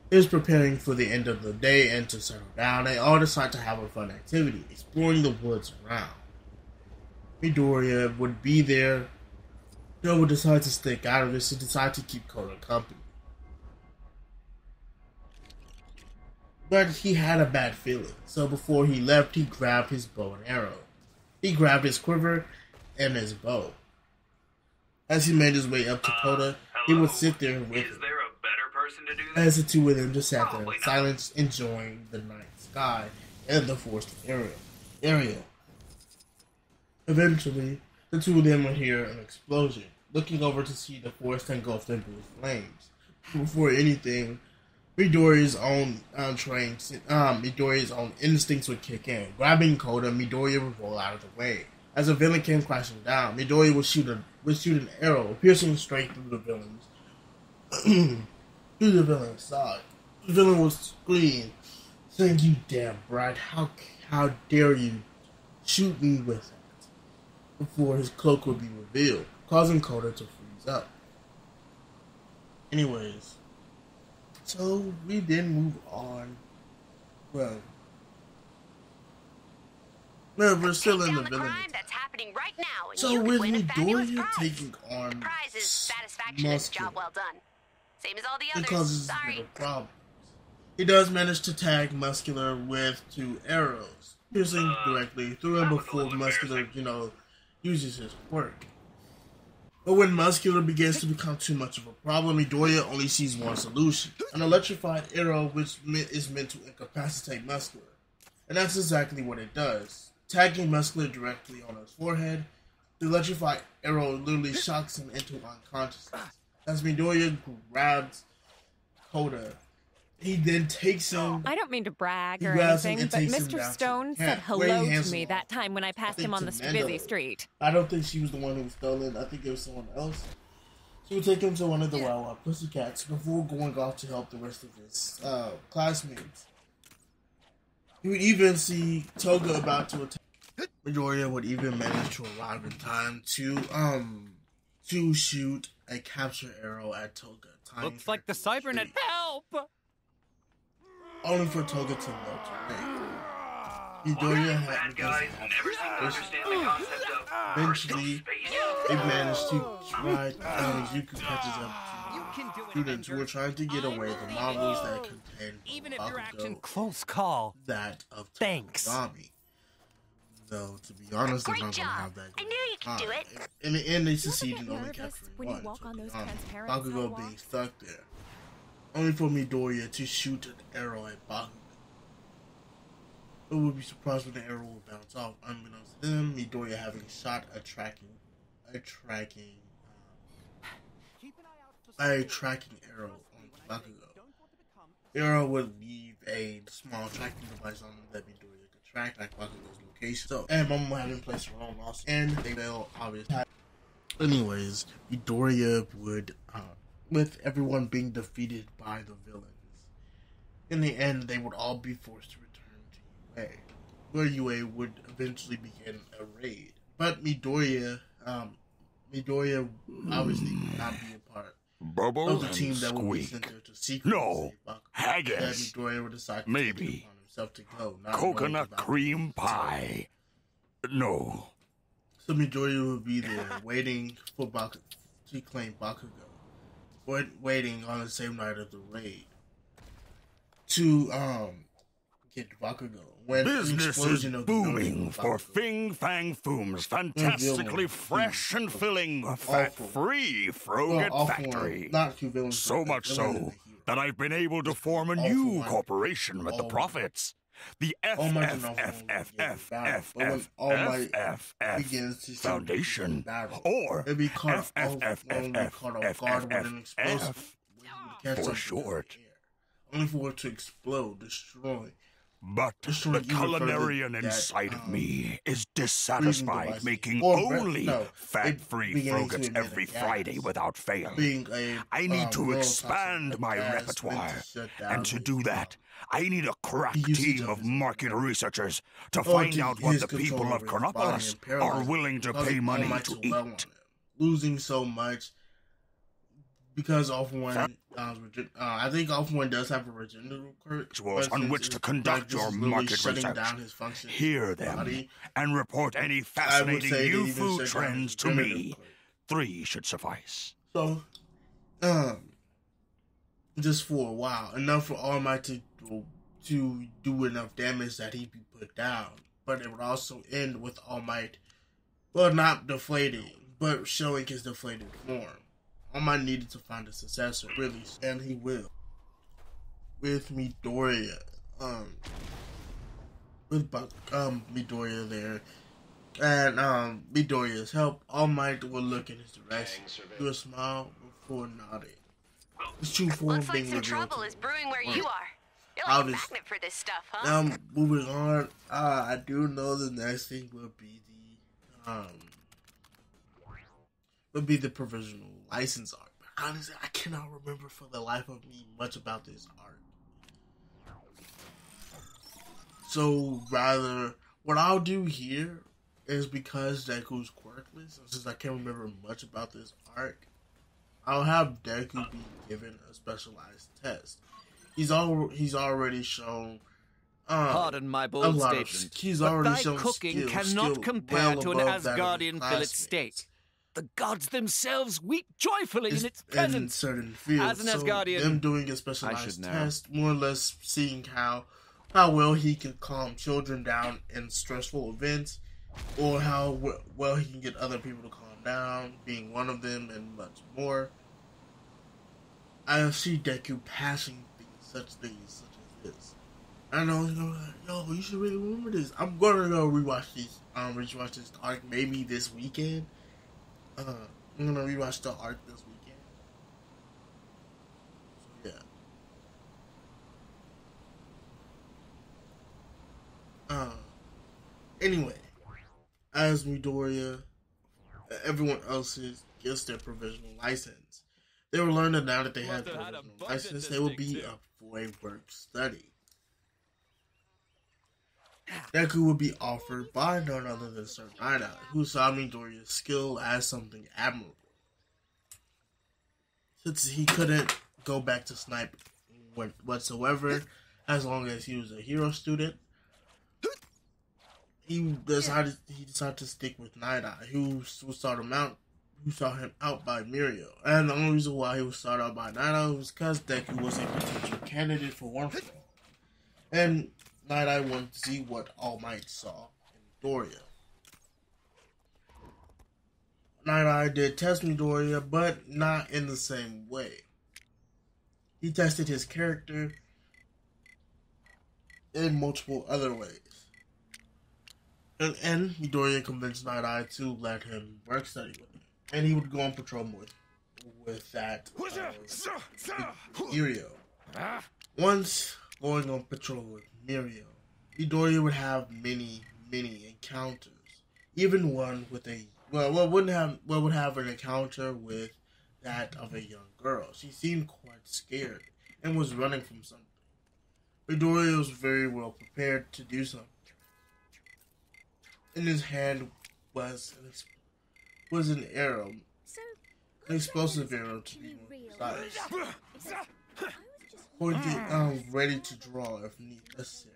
is preparing for the end of the day and to settle down. They all decide to have a fun activity, exploring the woods around. Midoriya would be there. Joe would decide to stick out of this and decide to keep Koda company. But he had a bad feeling, so before he left, he grabbed his bow and arrow. He grabbed his quiver and his bow. As he made his way up to uh, Koda, he would sit there with Is him. there a better person to do that? As the two of them just sat there in silence, enjoying the night sky and the forest area. area. Eventually, the two of them would hear an explosion, looking over to see the forest engulfed in blue flames. Before anything, Midoriya's own um, train, um, own instincts would kick in. Grabbing Koda, Midoriya would roll out of the way. As the villain came crashing down, Midoriya would shoot a would shoot an arrow, piercing straight through the villain's through the villain's side. The villain would scream, saying, "You damn brat! How how dare you shoot me with that?" Before his cloak would be revealed, causing Koda to freeze up. Anyways, so we then move on. Well, no, we're still in the villain. Crime that's happening right now, So with can win Midoriya taking on Prize is satisfaction and Muscular. job well done. Same as all the it others. causes Sorry. little problems. He does manage to tag Muscular with two arrows, piercing directly through him before Muscular, you know, uses his quirk. But when Muscular begins to become too much of a problem, Midoriya only sees one solution: an electrified arrow, which is meant to incapacitate Muscular, and that's exactly what it does. Tagging Muscular directly on his forehead, the electrified arrow literally shocks him into unconsciousness. As Midoriya grabs Koda, he then takes him. I don't mean to brag or anything, but Mr. Stone said camp, where he hello to me off. that time when I passed think him on the Mandalay. busy street. I don't think she was the one who was stolen. I think it was someone else. She would take him to one of the Wild Wild Pussycats before going off to help the rest of his uh, classmates. You would even see Toga about to attack. Midoriya would even manage to arrive in time to um to shoot a capture arrow at Toga. Tying Looks like the Cybernet. Help! Only for Toga to melt away. Midoriya had Bad guys never seem to understand the concept of Eventually, space. they managed to try, uh, Yuku catches up to can do students who were trying to get away the marbles that contained Even if Bakugo you're acting Close call. that of Thanks. Tamagami. Though, to be honest, they're Great not going to have that. I knew you could do it. In the end, they succeeded in only nervous capturing when you one. walk on those Tamagami. transparent Bakugo being sidewalks? stuck there. Only for Midoriya to shoot an arrow at Bakugo. Who would be surprised when the arrow would bounce off? Unbeknownst to them, Midoriya having shot a tracking, a tracking, um, a tracking arrow on Bakugo. The arrow would leave a small tracking device on that Midoriya could track like Bakugo's location. So, and Momo having placed her own loss, and they will obviously. Anyways, Midoriya would, with everyone being defeated by the villains, in the end, they would all be forced to return to UA, where UA would eventually begin a raid. But Midoriya, um, Midoriya obviously would not be a part Bubble of the team that would be sent there to secretly No, save Bakugo. haggis. That Midoriya would decide to Maybe. take upon himself to go, Coconut cream pie. No. So Midoriya would be there waiting for Bakugo to claim Bakugo. Wait, waiting on the same night of the raid to um get Bakugo. When Business is explosion of booming for Fing Fang Foom's fantastically fresh and filling, fat-free Froget Well, factory. not two villains, So much the villain and so that I've been able to form a new corporation with the profits. The All Might and All Might will get battle, but when All Might begins Foundation or it'll be caught off, won't be caught off guard with an explosive. Catch up for short. Only for it to explode, destroy. But the culinarian inside of um, me is dissatisfied making only fat-free it beginning to Frogats emit a every. Friday without fail. I need um, to expand my repertoire, and to do that, I need a crack team of market researchers to Or find out what the people of Chronopolis are willing to pay money to so well on eat. Losing so much because off one, uh, uh, I think off one does have a regenerative curse, Rituals on which to conduct your market research. down his functions. Hear them body. and report any fascinating new food trends to me. Three should suffice. So, um, just for a while, enough for All Might to to do enough damage that he'd be put down. But it would also end with All Might, well, not deflating, but showing his deflated form. All Might needed to find a successor, really, and he will. With Midoriya, um, with Buck, um, Midoriya there, and um, Midoriya's help, All Might will look in his direction, do a smile before nodding. His true form Looks like some trouble is brewing where you are. I'll just- for this stuff, huh? Now moving on, uh, I do know the next thing will be the um will be the provisional license arc. But honestly, I cannot remember for the life of me much about this arc. So rather, what I'll do here is because Deku's quirkless, and since I can't remember much about this arc, I'll have Deku be given a specialized test. He's all he's already shown. Um, Pardon my a bold lot of- statement. he's but already thy shown cooking skill, cannot skill compare well to an above that of his Asgardian fillet steak. The gods themselves weep joyfully is in its in presence. certain fields. As an so Asgardian, them doing a specialized test, more or less seeing how how well he can calm children down in stressful events, or how well he can get other people to calm down, being one of them, and much more. I see Deku passing such things such as this. I know, you know, like, yo, you should really remember this. I'm gonna go rewatch these, um, rewatch this arc maybe this weekend. Uh, I'm gonna rewatch the arc this weekend. So yeah. Uh, anyway, as Midoriya, everyone else is, gets their provisional license. They will learn that now that they have provisional license, they will be up for a work study. Deku would be offered by none other than Sir Nine who saw Midoriya's skill as something admirable. Since he couldn't go back to snipe whatsoever, as long as he was a hero student, he decided he decided to stick with Eye, who who sought him out, who saw him out by Muriel. And the only reason why he was sought out by Eye was because Deku was a potential candidate for One And Night Eye wanted to see what All Might saw in Doria. Night Eye did test Midoriya, but not in the same way. He tested his character in multiple other ways. And, and Midoriya convinced Night Eye to let him work study with him. And he would go on patrol with, with that uh, Mirio. Once going on patrol with Mirio, Midoriya would have many, many encounters. Even one with a well, well wouldn't have well would have an encounter with that of a young girl. She seemed quite scared and was running from something. Midoriya was very well prepared to do something. In his hand was an was an arrow, an explosive arrow to be more precise, pointed, um, ready to draw if necessary.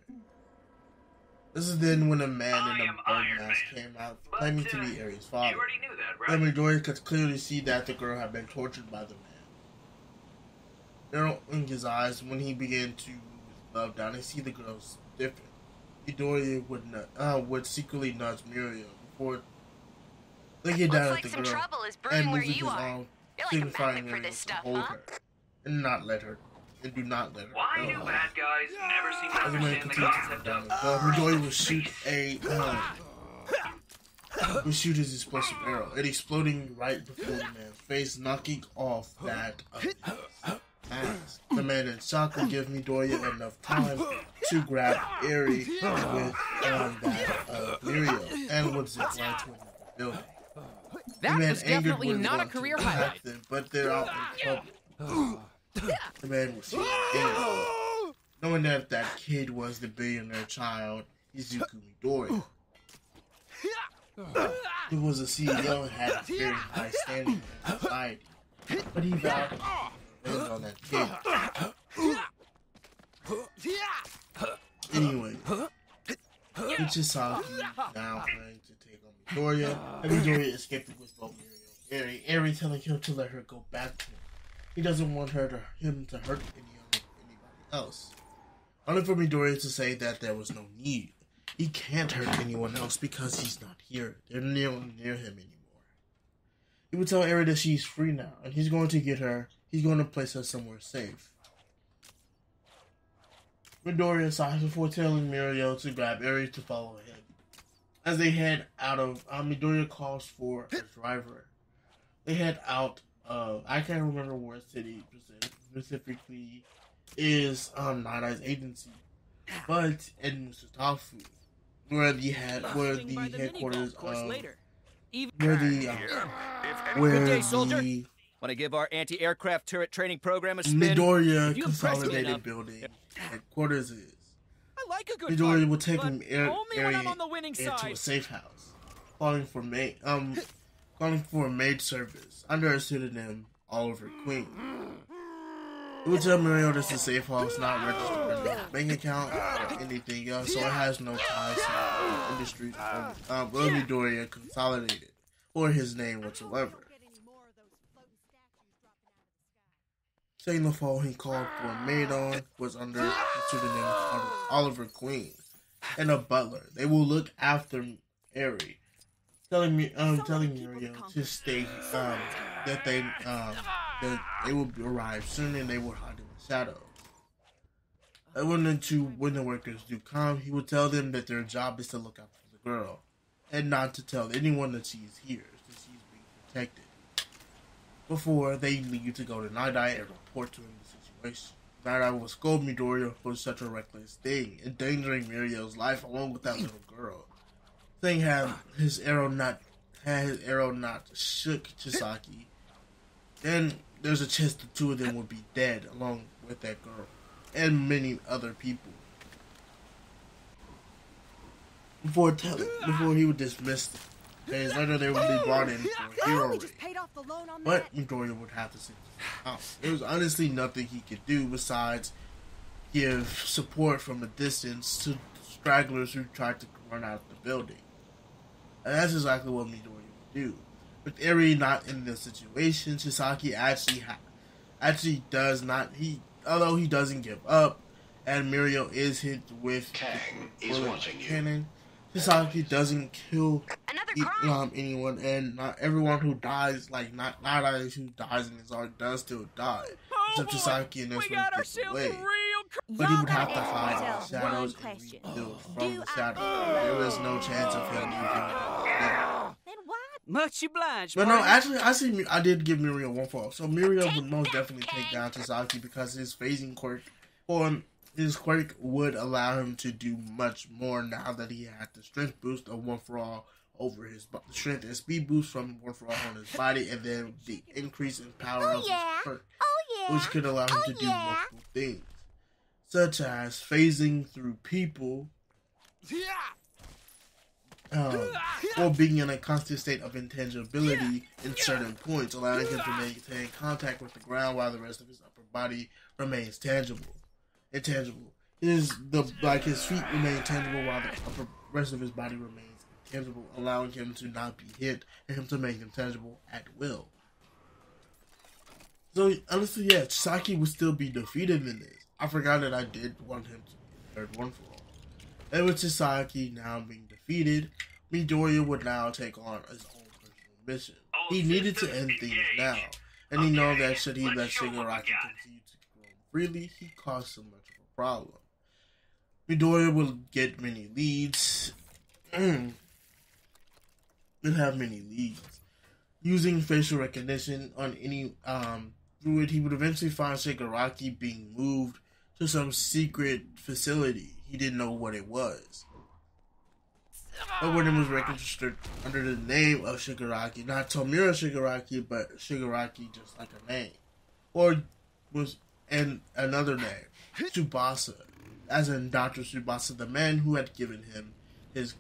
This is then when a man in a bird mask came out, claiming to be Eri's father. And Midoriya could clearly see that the girl had been tortured by the man. Arrow in his eyes, when he began to move his glove down, he see the girl's different. Midoriya would not, uh, would secretly nudge Mirio before looking down like at the some girl trouble is brewing and where moving you his are. arm, You're like a signifying magnet for Mirio this to stuff, hold huh? her and not let her and do not let her. Why go. do bad guys never seem to As the man understand the concept of uh, Midoriya would shoot a um, would shoot his explosive arrow, it exploding right before the man's face, knocking off that of his mask. The man in shock would give Midoriya enough time to grab Eri with um, that of Mirio and would zip right to another building. That was definitely not a career attack highlight. Them, but they're out in public. the man was angry. Knowing that that kid was the billionaire child, Izuku Midoriya. He was a CEO and had a very high standing in society. But he vowed to revenge on that kid. Anyway, Uchisaki now planning to take on Midoriya, and Midoriya escaping with both Mirio and Eri. Eri telling him to let her go back to him. He doesn't want her to him to hurt any anybody else. Only for Midoriya to say that there was no need. He can't hurt anyone else because he's not here. They're near near him anymore. He would tell Eri that she's free now, and he's going to get her. He's going to place her somewhere safe. Midoriya sighs before telling Mirio to grab Eri to follow him. As they head out of, uh, Midoriya calls for a driver. They head out of, I can't remember where city specifically is um, Night agency, but in Musutafu, where the head, where the headquarters of, where the, um, where Good day, soldier. the Want to give our anti-aircraft turret training program a spin? Midoriya If you impress me Consolidated Building headquarters is. I like a good Midoriya will take him air, only on the winning into side. a safe house, calling for maid um calling for maid service under a pseudonym Oliver Queen. It will tell Mirio this is safe house not registered in his bank account or anything else, so it has no ties to the industry um, uh, will Midoriya Consolidated or his name whatsoever. Saying the phone he called for a maid on was under the pseudonym Oliver Queen and a butler. They will look after Eri, telling me, um, telling Mirio to stay, um, that they, um, that they will arrive soon and they will hide in the shadows. And when the two when the workers do come, he will tell them that their job is to look out for the girl, and not to tell anyone that she is here, that she's being protected. Before they leave to go to Night Eye and report to him the situation. Night Eye will scold Midoriya for such a reckless thing, endangering Mirio's life along with that little girl. Thing had his arrow not had his arrow not shook Chisaki, then there's a chance the two of them would be dead along with that girl and many other people. Before telling, before he would dismiss them, days later they would be brought in for a hero raid. Paid off the loan on But Midoriya would have to sit out. There was honestly nothing he could do besides give support from a distance to stragglers who tried to run out of the building. And that's exactly what Midoriya would do. with Eri not in this situation, Chisaki actually ha- actually does not he although he doesn't give up, and Mirio is hit with Kang the is bullet watching you. cannon. Chisaki doesn't kill um, anyone, and not everyone who dies, like not not everyone who dies in his arc does still die. Except Chisaki and this one gets away. But he would have to find the shadows and rebuild from the shadows. There is no chance of him even. Yeah. Much obliged. But no, actually, I see. I did give Mirio one fall. So Mirio would most definitely take down Chisaki because his phasing quirk, or um, his quirk, would allow him to do much more now that he had the strength boost of one for all over his bo- strength and speed boost from one for all on his body, and then the increase in power of his quirk, which could allow him to do multiple things, such as phasing through people. um, or being in a constant state of intangibility in certain points, allowing him to maintain contact with the ground while the rest of his upper body remains tangible. Intangible. His the like his feet remain tangible while the upper rest of his body remains intangible, allowing him to not be hit and him to make him tangible at will. So honestly, yeah, Saki would still be defeated in this. I forgot that I did want him to be third one for all. And with Chisaki now being defeated, Midoriya would now take on his own personal mission. He needed to end things now, and he know that should he let Shigaraki continue to grow freely, he caused so much of a problem. Midoriya will get many leads. will have many leads. Using facial recognition on any um, druid, he would eventually find Shigaraki being moved to some secret facility. He didn't know what it was. But when it was registered under the name of Shigaraki, not Tomura Shigaraki, but Shigaraki just like a name. Or was and another name, Tsubasa, as in Dr. Tsubasa, the man who had given him his,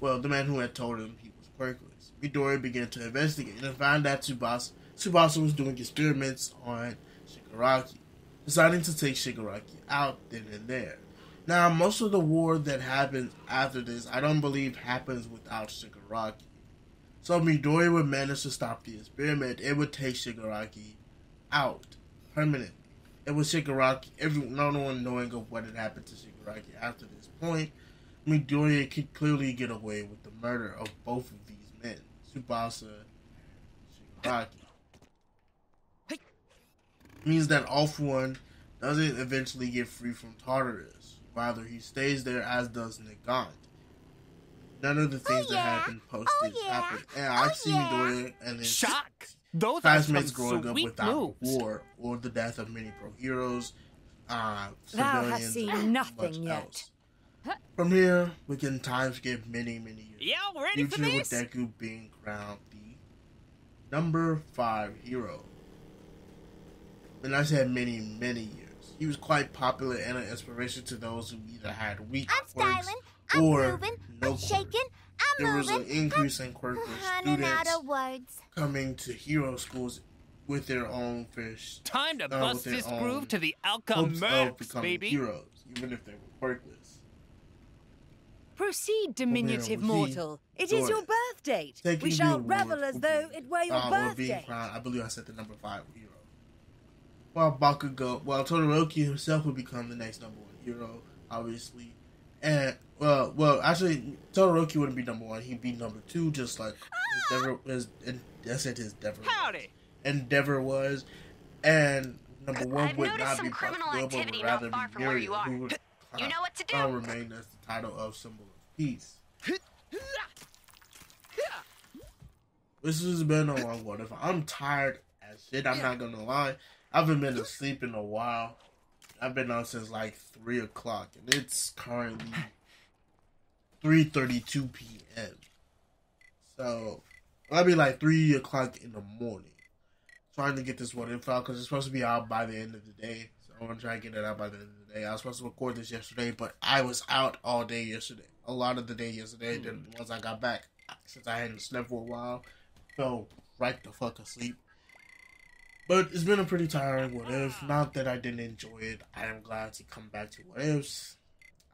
well, the man who had told him he was quirkless. Midori began to investigate and found that Tsubasa, Tsubasa was doing experiments on Shigaraki, deciding to take Shigaraki out then and there. Now, most of the war that happens after this, I don't believe happens without Shigaraki. So Midori would manage to stop the experiment. It would take Shigaraki out permanently. It was Shigaraki, every, no one knowing of what had happened to Shigaraki after this point. Midoriya could clearly get away with the murder of both of these men, Tsubasa Shigaraki. Means that All For One doesn't eventually get free from Tartarus. Rather, he stays there, as does Nagant. None of the things that have been posted happen. And I've seen Midoriya and then Shock! Those are classmates some growing up without moves. war or the death of many pro heroes, uh, Thou civilians, hast seen and nothing much yet. else. From here, we can time skip many, many years. Y'all ready for this? with Deku being crowned the number five hero. And I said many, many years. He was quite popular and an inspiration to those who either had weak I'm quirks styling, I'm or moving, no I'm shaking, quirks. I'm There was an moving. increase in quirk with Running out students of words. coming to hero schools with their own fish. Time to uh, bust with their this own groove to the hopes Alka of Max, becoming baby. heroes, even if they were quirkless. Proceed, diminutive mortal. It is your birth date. Taking we shall revel as though it were your uh, or being date. I believe I said the number five hero. While Bakugo, while Todoroki himself would become the next number one hero, obviously, and well, well, actually, Todoroki wouldn't be number one; he'd be number two, just like his Endeavor, his, and I said his Endeavor, Howdy. Endeavor was, and number one I've would not be criminal Bakugo, but would rather far be from where you are. who would You know what to do. remain as the title of symbol of peace. This has been a long one. If I'm tired as shit, I'm not gonna lie. I haven't been asleep in a while. I've been on since like three o'clock, and it's currently three thirty-two p.m. So that'll be like three o'clock in the morning. Trying to get this one in file because it's supposed to be out by the end of the day. So I'm gonna try and get it out by the end of the day. I was supposed to record this yesterday, but I was out all day yesterday. A lot of the day yesterday. Then hmm. once I got back, since I hadn't slept for a while, fell right the fuck asleep. But it's been a pretty tiring what if. Not that I didn't enjoy it. I am glad to come back to what ifs.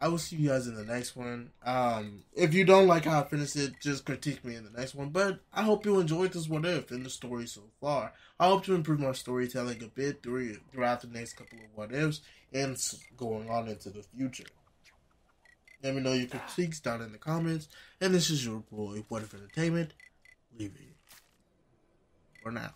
I will see you guys in the next one. Um, if you don't like how I finished it, just critique me in the next one. But I hope you enjoyed this what if in the story so far. I hope to improve my storytelling a bit through, throughout the next couple of what ifs and going on into the future. Let me know your critiques down in the comments. And this is your boy, What If Entertainment. Leave it for now.